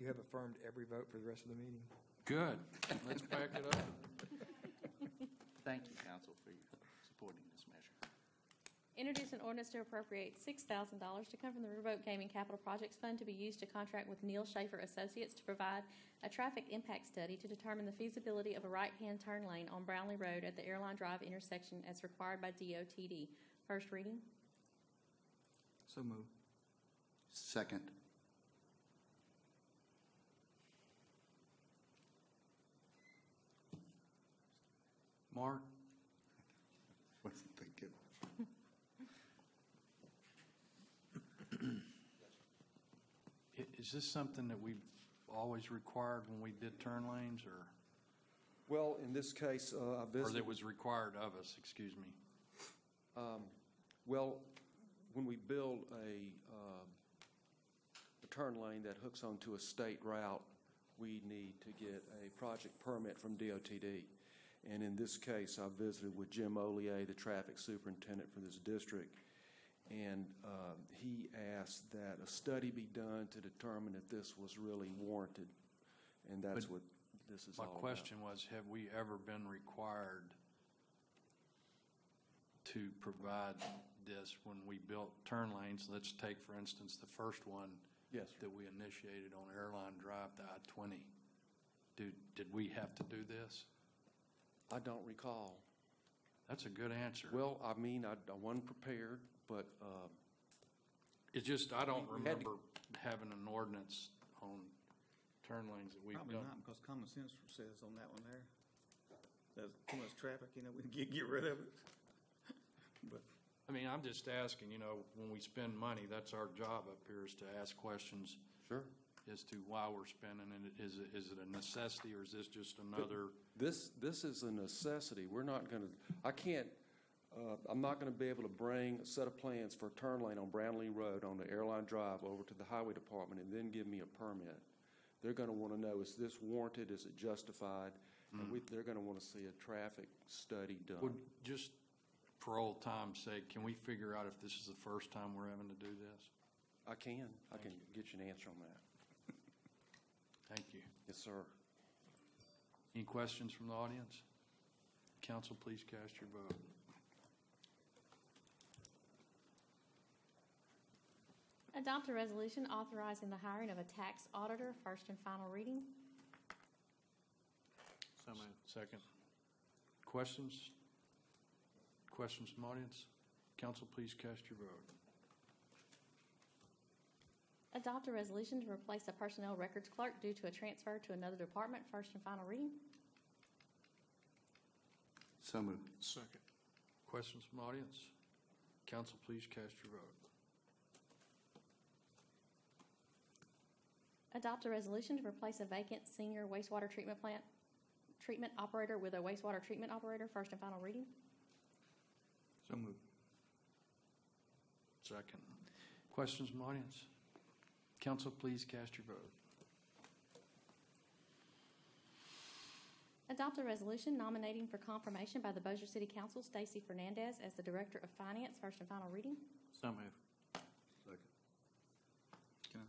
You have affirmed every vote for the rest of the meeting. Good. Let's back it up. Thank you, council, for your supporting this measure. Introduce an ordinance to appropriate six thousand dollars to come from the Riverboat Gaming Capital Projects Fund to be used to contract with Neel-Schaffer Associates to provide a traffic impact study to determine the feasibility of a right-hand turn lane on Brownlee Road at the Airline Drive intersection as required by DOTD. First reading? So move. Second. Mark? Wasn't thinking. Is this something that we've always required when we did turn lanes, or, Well, in this case, uh, I or visited. that was required of us, excuse me? Um, Well, when we build a, um, a turn lane that hooks onto a state route, we need to get a project permit from DOTD. And in this case, I visited with Jim Olier, the traffic superintendent for this district, and um, he asked that a study be done to determine if this was really warranted, and that's But what this is My all about. question was, have we ever been required to provide this when we built turn lanes? Let's take, for instance, the first one. Yes, That we initiated on Airline Drive to I-20. Did, did we have to do this? I don't recall. That's a good answer. Well, I mean, I I wasn't prepared, but um, It's just, I don't We- we had to- remember having an ordinance on turn lanes that we've Probably done. not, because common sense says on that one there, there's too much traffic, you know, we can get, get rid of it. But I mean, I'm just asking, you know, when we spend money, that's our job up here is to ask questions. Sure. As to why we're spending it. Is it, is it a necessity or is this just another? This, this is a necessity. We're not going to, I can't, uh, I'm not going to be able to bring a set of plans for a turn lane on Brownlee Road on the Airline Drive over to the Highway Department and then give me a permit. They're going to want to know, is this warranted? Is it justified? And we, they're going to want to see a traffic study Mm. Would, done. just for old time's sake, can we figure out if this is the first time we're having to do this? I can. I can get you an answer on that. Thank you. Yes, sir. Any questions from the audience? Council, please cast your vote. Adopt a resolution authorizing the hiring of a tax auditor, first and final reading. So moved. Second. Questions? Questions from audience? Council, please cast your vote. Adopt a resolution to replace a personnel records clerk due to a transfer to another department, first and final reading. So moved. Second. Questions from audience? Council, please cast your vote. Adopt a resolution to replace a vacant senior wastewater treatment plant treatment operator with a wastewater treatment operator, first and final reading. So moved. Second. Questions from audience? Council, please cast your vote. Adopt a resolution nominating for confirmation by the Bossier City Council Stacy Fernandez as the Director of Finance, first and final reading. So moved. Second. Can I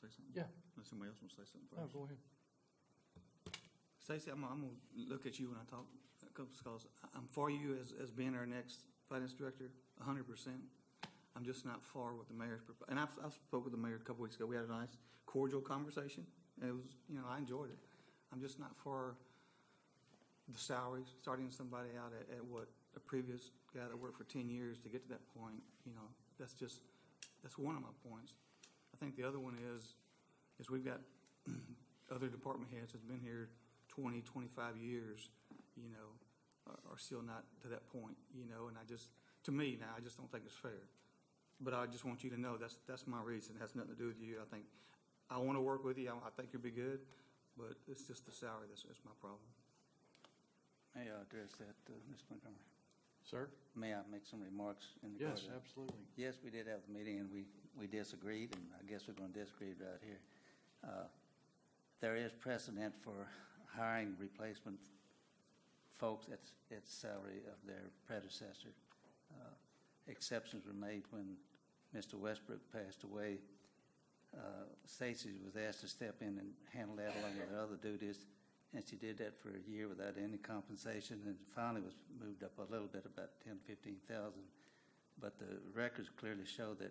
say something? Yeah. Unless somebody else wants to say something Oh, first. go ahead. Stacy, I'm, I'm gonna look at you when I talk, because I'm for you as, as being our next finance director, hundred percent. I'm just not for what the mayor's, propo- and I've, I've spoke with the mayor a couple weeks ago. We had a nice cordial conversation. and It was, you know, I enjoyed it. I'm just not for the salaries, starting somebody out at, at what a previous guy that worked for ten years to get to that point, you know, that's just, that's one of my points. I think the other one is, is we've got other department heads that's been here 20, 25 years, you know, are, are still not to that point, you know, and I just, to me now, I just don't think it's fair. But I just want you to know, that's, that's my reason, it has nothing to do with you. I think, I want to work with you, I, I think you'll be good, but it's just the salary that's, that's my problem. May I address that, uh, Mr. Montgomery? Sir? May I make some remarks in Yes, regard to that? absolutely. Yes, we did have the meeting, and we, we disagreed, and I guess we're going to disagree right here. Uh, There is precedent for hiring replacement folks at, at salary of their predecessor. Uh, Exceptions were made when Mr. Westbrook passed away. Uh, Stacy was asked to step in and handle that along with her other duties, and she did that for a year without any compensation, and finally was moved up a little bit, about ten, fifteen thousand. But the records clearly show that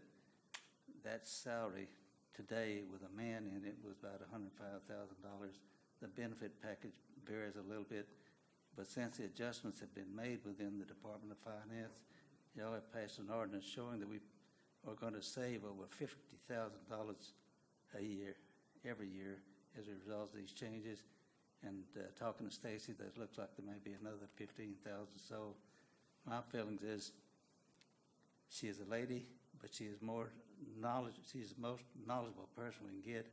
that salary today with a man in it was about hundred and five thousand dollars. The benefit package varies a little bit, but since the adjustments have been made within the Department of Finance, y'all have passed an ordinance showing that we are going to save over fifty thousand dollars a year, every year, as a result of these changes. And uh, talking to Stacy, that looks like there may be another fifteen thousand. So my feelings is she is a lady, but she is more knowledge, she's the most knowledgeable person we can get.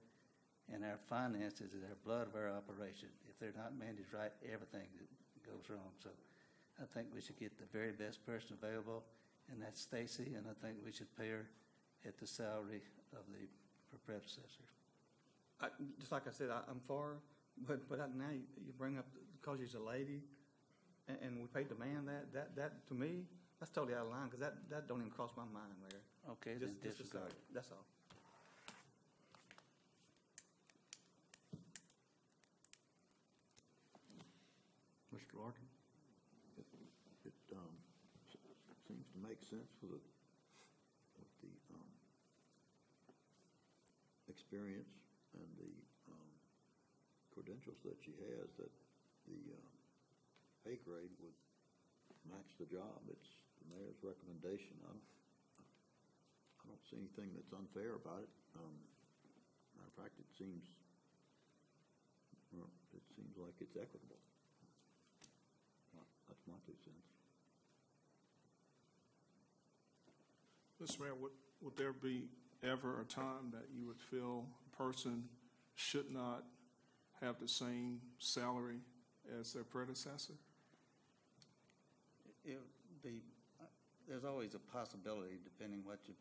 And our finances is our blood of our operation. If they're not managed right, everything goes wrong. So I think we should get the very best person available, and that's Stacy, and I think we should pay her at the salary of the her predecessor. I, just like I said, I, I'm for, but, but I- now you, you bring up, because she's a lady, and, and we paid the man that, that, that, to me, that's totally out of line, because that, that don't even cross my mind, Mayor. Okay, then Just, just disregard. salary, that's all. Mr. Larkin? It, it, um, seems to make sense with the, with the, um, experience and the, um, credentials that she has, that the, um, pay grade would match the job. It's the mayor's recommendation. I don't, I don't see anything that's unfair about it. Um, matter of fact, it seems, well, it seems like it's equitable. That's my two cents. Mr. Mayor, would, would there be ever a time that you would feel a person should not have the same salary as their predecessor? It would be, uh, there's always a possibility, depending what your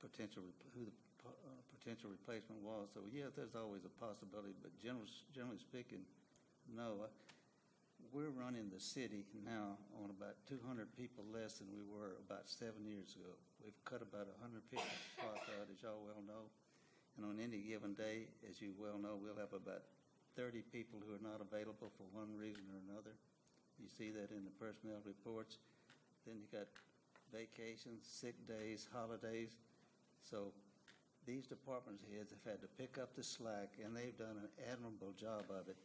potential, who the uh, potential replacement was. So, yeah, there's always a possibility, but generally, generally speaking, no. Uh, We're running the city now on about 200 people less than we were about seven years ago. We've cut about 150 spots out, as y'all well know. And on any given day, as you well know, we'll have about 30 people who are not available for one reason or another. You see that in the personnel reports. Then you got vacations, sick days, holidays. So these department heads have had to pick up the slack, and they've done an admirable job of it,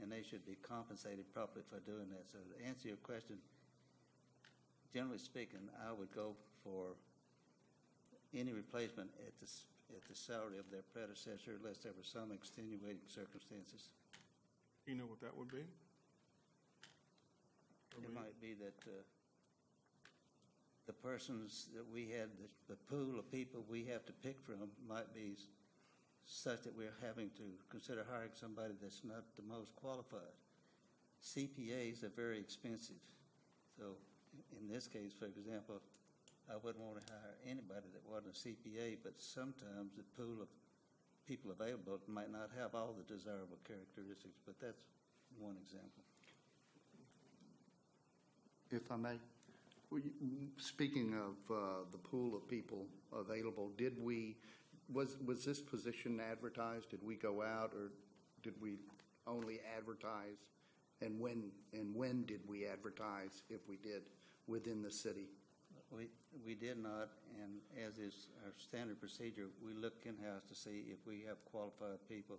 and they should be compensated properly for doing that. So to answer your question, generally speaking, I would go for any replacement at the, at the salary of their predecessor unless there were some extenuating circumstances. You know what that would be? It might be that uh, the persons that we had, the- the pool of people we have to pick from might be s- such that we're having to consider hiring somebody that's not the most qualified. CPAs are very expensive. So in this case, for example, I wouldn't want to hire anybody that wasn't a CPA, but sometimes the pool of people available might not have all the desirable characteristics, but that's one example. If I may, speaking of uh, the pool of people available, did we, was, was this position advertised? Did we go out, or did we only advertise? And when, and when did we advertise, if we did, within the city? We, we did not, and as is our standard procedure, we look in-house to see if we have qualified people.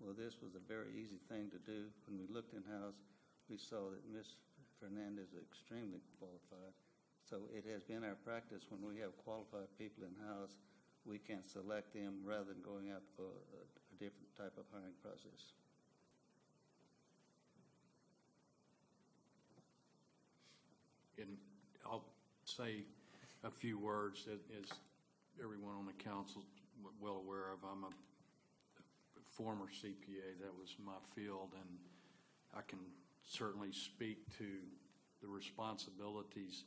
Well, this was a very easy thing to do. When we looked in-house, we saw that Ms. Fernandez is extremely qualified. So it has been our practice, when we have qualified people in-house, we can select them rather than going for a, a different type of hiring process. And I'll say a few words that as everyone on the council well aware of. I'm a former CPA. That was my field, and I can certainly speak to the responsibilities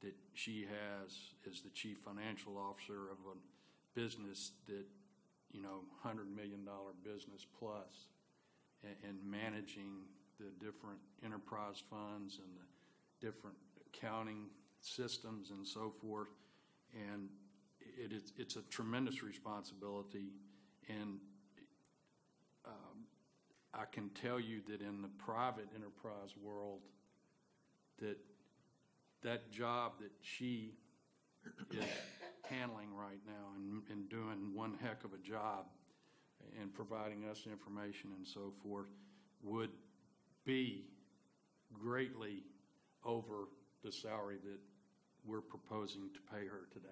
that she has as the chief financial officer of a business that, you know, $100 million business plus, and, and managing the different enterprise funds and the different accounting systems and so forth. And it is, it's a tremendous responsibility. And um, I can tell you that in the private enterprise world, that that job that she is handling right now and, and doing one heck of a job and providing us information and so forth would be greatly over the salary that we're proposing to pay her today.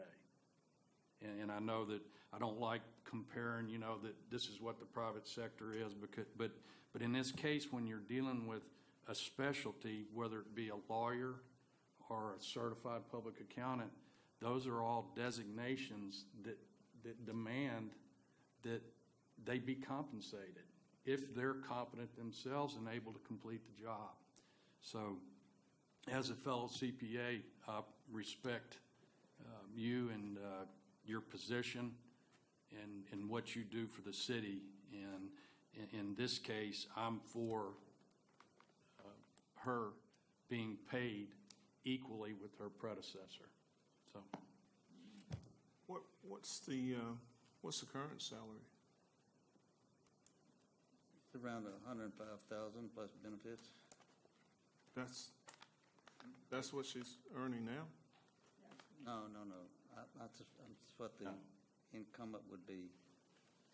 And, and I know that I don't like comparing, you know, that this is what the private sector is, because, but, but in this case, when you're dealing with a specialty, whether it be a lawyer or a certified public accountant, those are all designations that, that demand that they be compensated if they're competent themselves and able to complete the job. So as a fellow CPA, I respect um, you and uh, your position and, and what you do for the city. And in, in this case, I'm for uh, her being paid equally with her predecessor. So What, what's the, uh, what's the current salary? It's around a hundred and five thousand plus benefits. That's, that's what she's earning now? No, no, no. I- That's, that's what the income up would be.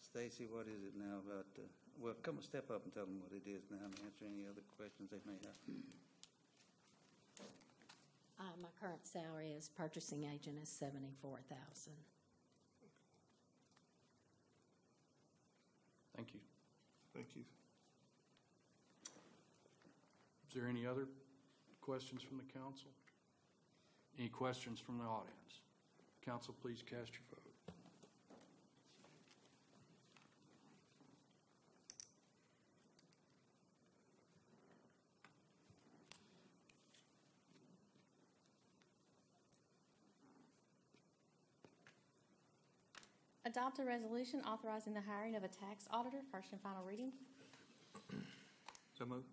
Stacy, what is it now about, uh, well, come and step up and tell them what it is now and answer any other questions they may have. Uh, my current salary as purchasing agent is seventy-four thousand. thank you. Thank you. Is there any other questions from the council? Any questions from the audience? Council, please cast your vote. Adopt a resolution authorizing the hiring of a tax auditor, first and final reading. So moved.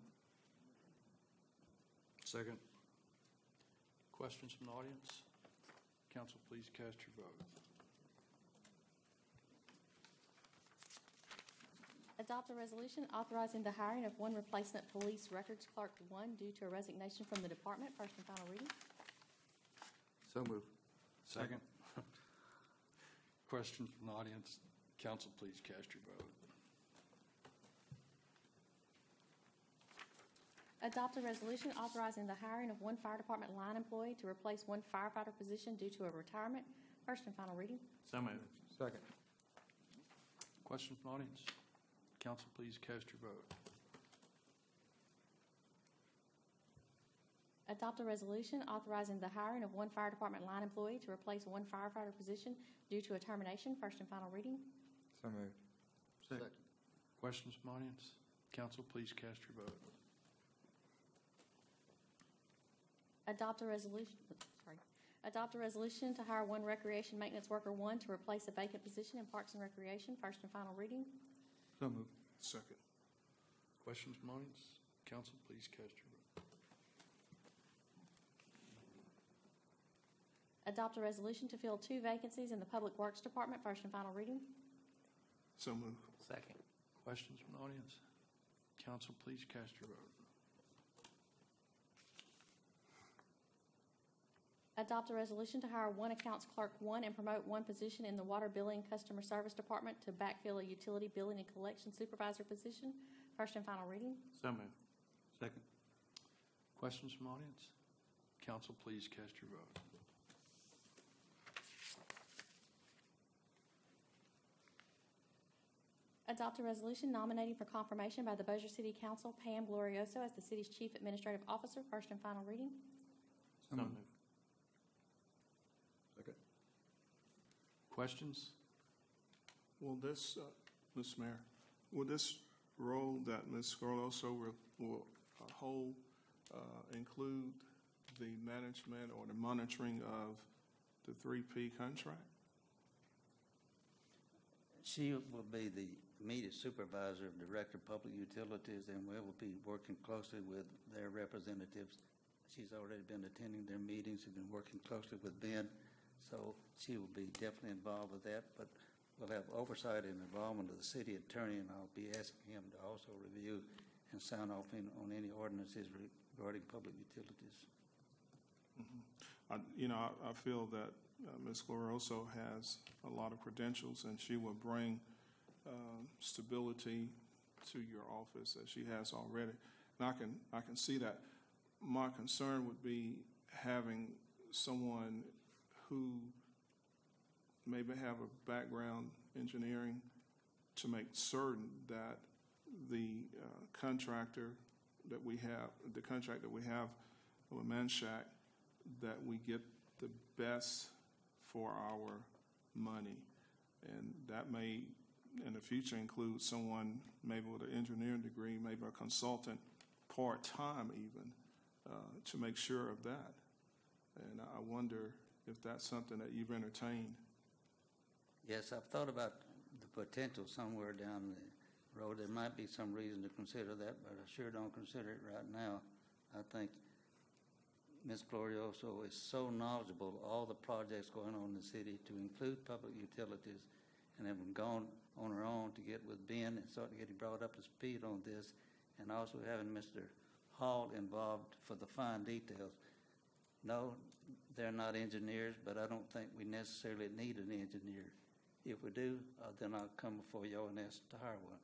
Second. Questions from the audience? Council, please cast your vote. Adopt a resolution authorizing the hiring of one replacement police records clerk one due to a resignation from the department, first and final reading. So moved. Second. Questions from the audience? Council, please cast your vote. Adopt a resolution authorizing the hiring of one fire department line employee to replace one firefighter position due to a retirement, First and final reading. So moved. Second. Questions from the audience? Council, please cast your vote. Adopt a resolution authorizing the hiring of one fire department line employee to replace one firefighter position due to a termination. First and final reading. So moved. Second. Questions from audience? Council, please cast your vote. Adopt a resolution, sorry. Adopt a resolution to hire one recreation maintenance worker one to replace a vacant position in Parks and Recreation. First and final reading. So moved. Second. Questions from audience? Council, please cast your vote. Adopt a resolution to fill two vacancies in the Public Works Department. First and final reading. So moved. Second. Questions from the audience? Council, please cast your vote. Adopt a resolution to hire one accounts clerk one and promote one position in the Water Billing Customer Service Department to backfill a utility billing and collection supervisor position. First and final reading. So moved. Second. Questions from audience? Council, please cast your vote. Adopt a resolution nominating for confirmation by the Bossier City Council Pam Glorioso as the city's chief administrative officer. First and final reading. So moved. Second. Questions? Will this, uh, Mr. Mayor, will this role that Ms. Glorioso will, will uh, hold uh, include the management or the monitoring of the 3P contract? She will be the immediate supervisor of Director of Public Utilities, and we will be working closely with their representatives. She's already been attending their meetings and been working closely with Ben, so she will be definitely involved with that. But we'll have oversight and involvement of the city attorney, and I'll be asking him to also review and sign off on any ordinances regarding public utilities. I, you know, I, I feel that uh, Ms. Glorioso has a lot of credentials, and she will bring um, stability to your office as she has already. And I can, I can see that. My concern would be having someone who maybe have a background engineering to make certain that the uh, contractor that we have, the contract that we have with Manchac, that we get the best for our money. And that may, in the future, include someone maybe with an engineering degree, maybe a consultant, part-time even, uh, to make sure of that. And I wonder if that's something that you've entertained. Yes, I've thought about the potential somewhere down the road. There might be some reason to consider that, but I sure don't consider it right now. I think Ms. Glorioso is so knowledgeable all the projects going on in the city, to include public utilities, and having gone on her own to get with Ben and start getting brought up to speed on this, and also having Mr. Hall involved for the fine details. No, they're not engineers, but I don't think we necessarily need an engineer. If we do, uh, then I'll come before y'all and ask to hire one.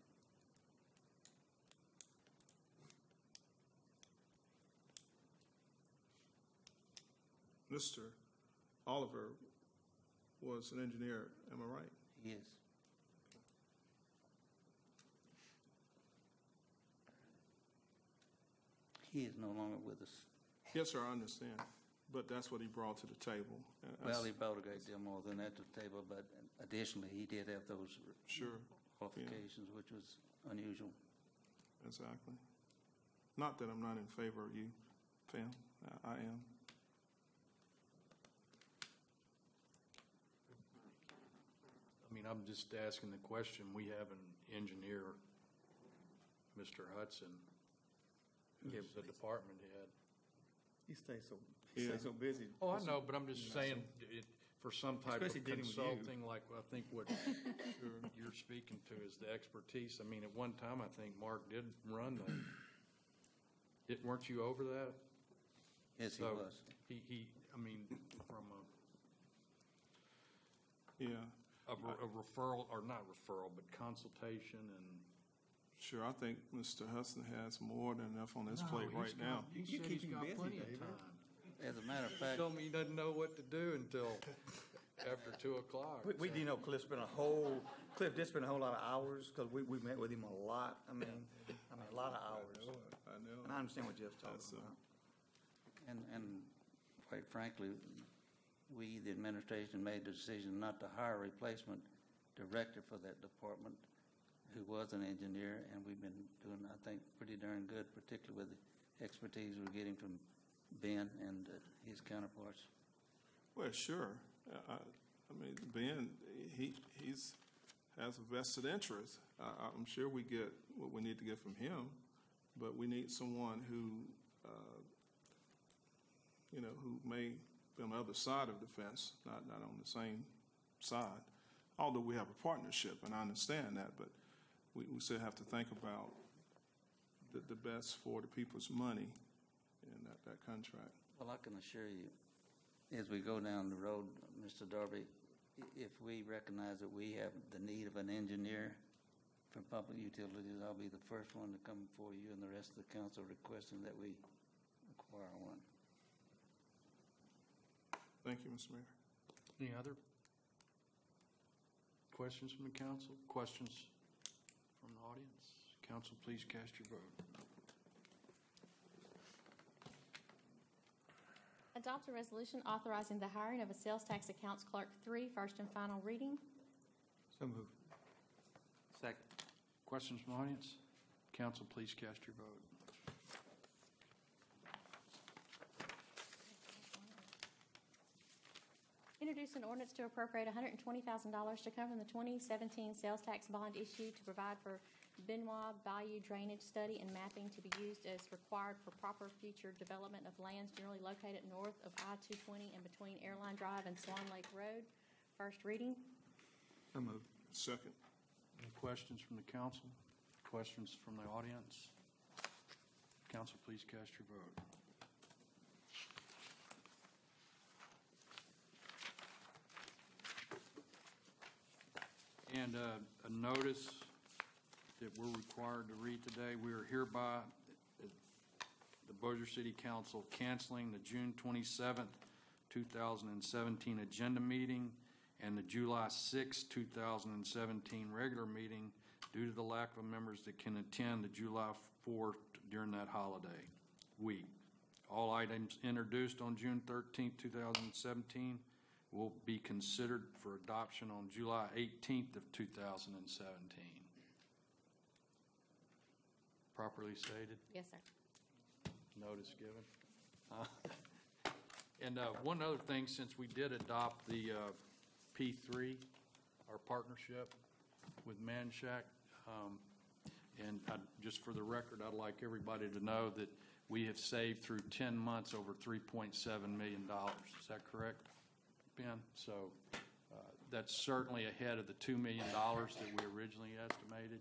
Mr. Oliver was an engineer, am I right? He is. He is no longer with us. Yes, sir, I understand, but that's what he brought to the table. And Well, he brought a great deal more than that to the table, but additionally, he did have those Sure, qualifications, which was unusual. exactly. Not that I'm not in favor of you, Pam, I- I am. Mean, I'm just asking the question. We have an engineer, Mr. Hudson, who's a department head. He stays so, he stays so busy. Oh, I know, but I'm just saying, it, for some type of Especially dealing with you. consulting, like I think what you're speaking to is the expertise. I mean, at one time, I think Mark did run the, it, weren't you over that? Yes, he So, was. He, he, I mean, from a, Yeah. A a referral, or not referral, but consultation and. Sure, I think Mr. Hudson has more than enough on his No, plate right got- now. He said he's got plenty of time. As a matter of He fact, told me he doesn't know what to do until, After two o'clock. We, we, you know, Cliff spent a whole, Cliff did spend a whole lot of hours, because we, we met with him a lot. I mean, I mean, a lot of hours. I know. And I understand what Jeff's talking That's, uh, about. And, and quite frankly, we, the administration, made the decision not to hire a replacement director for that department who was an engineer, and we've been doing, I think, pretty darn good, particularly with the expertise we're getting from Ben and uh, his counterparts. Well, sure. I, I- mean, Ben, he, he's, has a vested interest. I, I'm sure we get what we need to get from him, but we need someone who, uh, you know, who may on the other side of the fence, not, not on the same side. Although we have a partnership, and I understand that, but we, we still have to think about the, the best for the people's money in that, that contract. Well, I can assure you, as we go down the road, Mr. Darby, if we recognize that we have the need of an engineer for public utilities, I'll be the first one to come before you and the rest of the council requesting that we acquire one. Thank you, Mr. Mayor. Any other questions from the council? Questions from the audience? Council, please cast your vote. Adopt a resolution authorizing the hiring of a sales tax accounts clerk three, first and final reading. So moved. Second. Questions from the audience? Council, please cast your vote. Introduce an ordinance to appropriate $120,000 to come from the 2017 sales tax bond issue to provide for Benoit Bayou drainage study and mapping to be used as required for proper future development of lands generally located north of I-220 and between Airline Drive and Swan Lake Road. First reading. So moved. Second. Any questions from the council? Questions from the audience? Council, please cast your vote. And uh, a notice that we're required to read today, we are hereby, the Bossier City Council canceling the June 27th, 2017 agenda meeting and the July 6, 2017 regular meeting due to the lack of members that can attend the July 4th during that holiday week. All items introduced on June 13, 2017 will be considered for adoption on July 18th of 2017. Properly stated? Yes, sir. notice given. Uh, And uh, one other thing, since we did adopt the uh, P3, our partnership with Manchac, um, and I- just for the record, I'd like everybody to know that we have saved through 10 months over $3.7 million. Is that correct, So uh, that's certainly ahead of the $2 million that we originally estimated,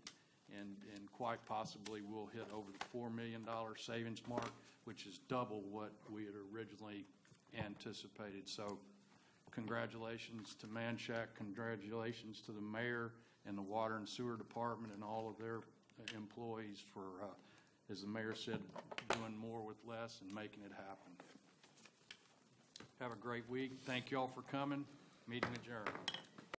and, and quite possibly we'll hit over the $4 million savings mark, which is double what we had originally anticipated. So congratulations to Manchac, congratulations to the mayor and the Water and Sewer Department and all of their employees for, uh, as the mayor said, doing more with less and making it happen. Have a great week. Thank you all for coming. Meeting adjourned.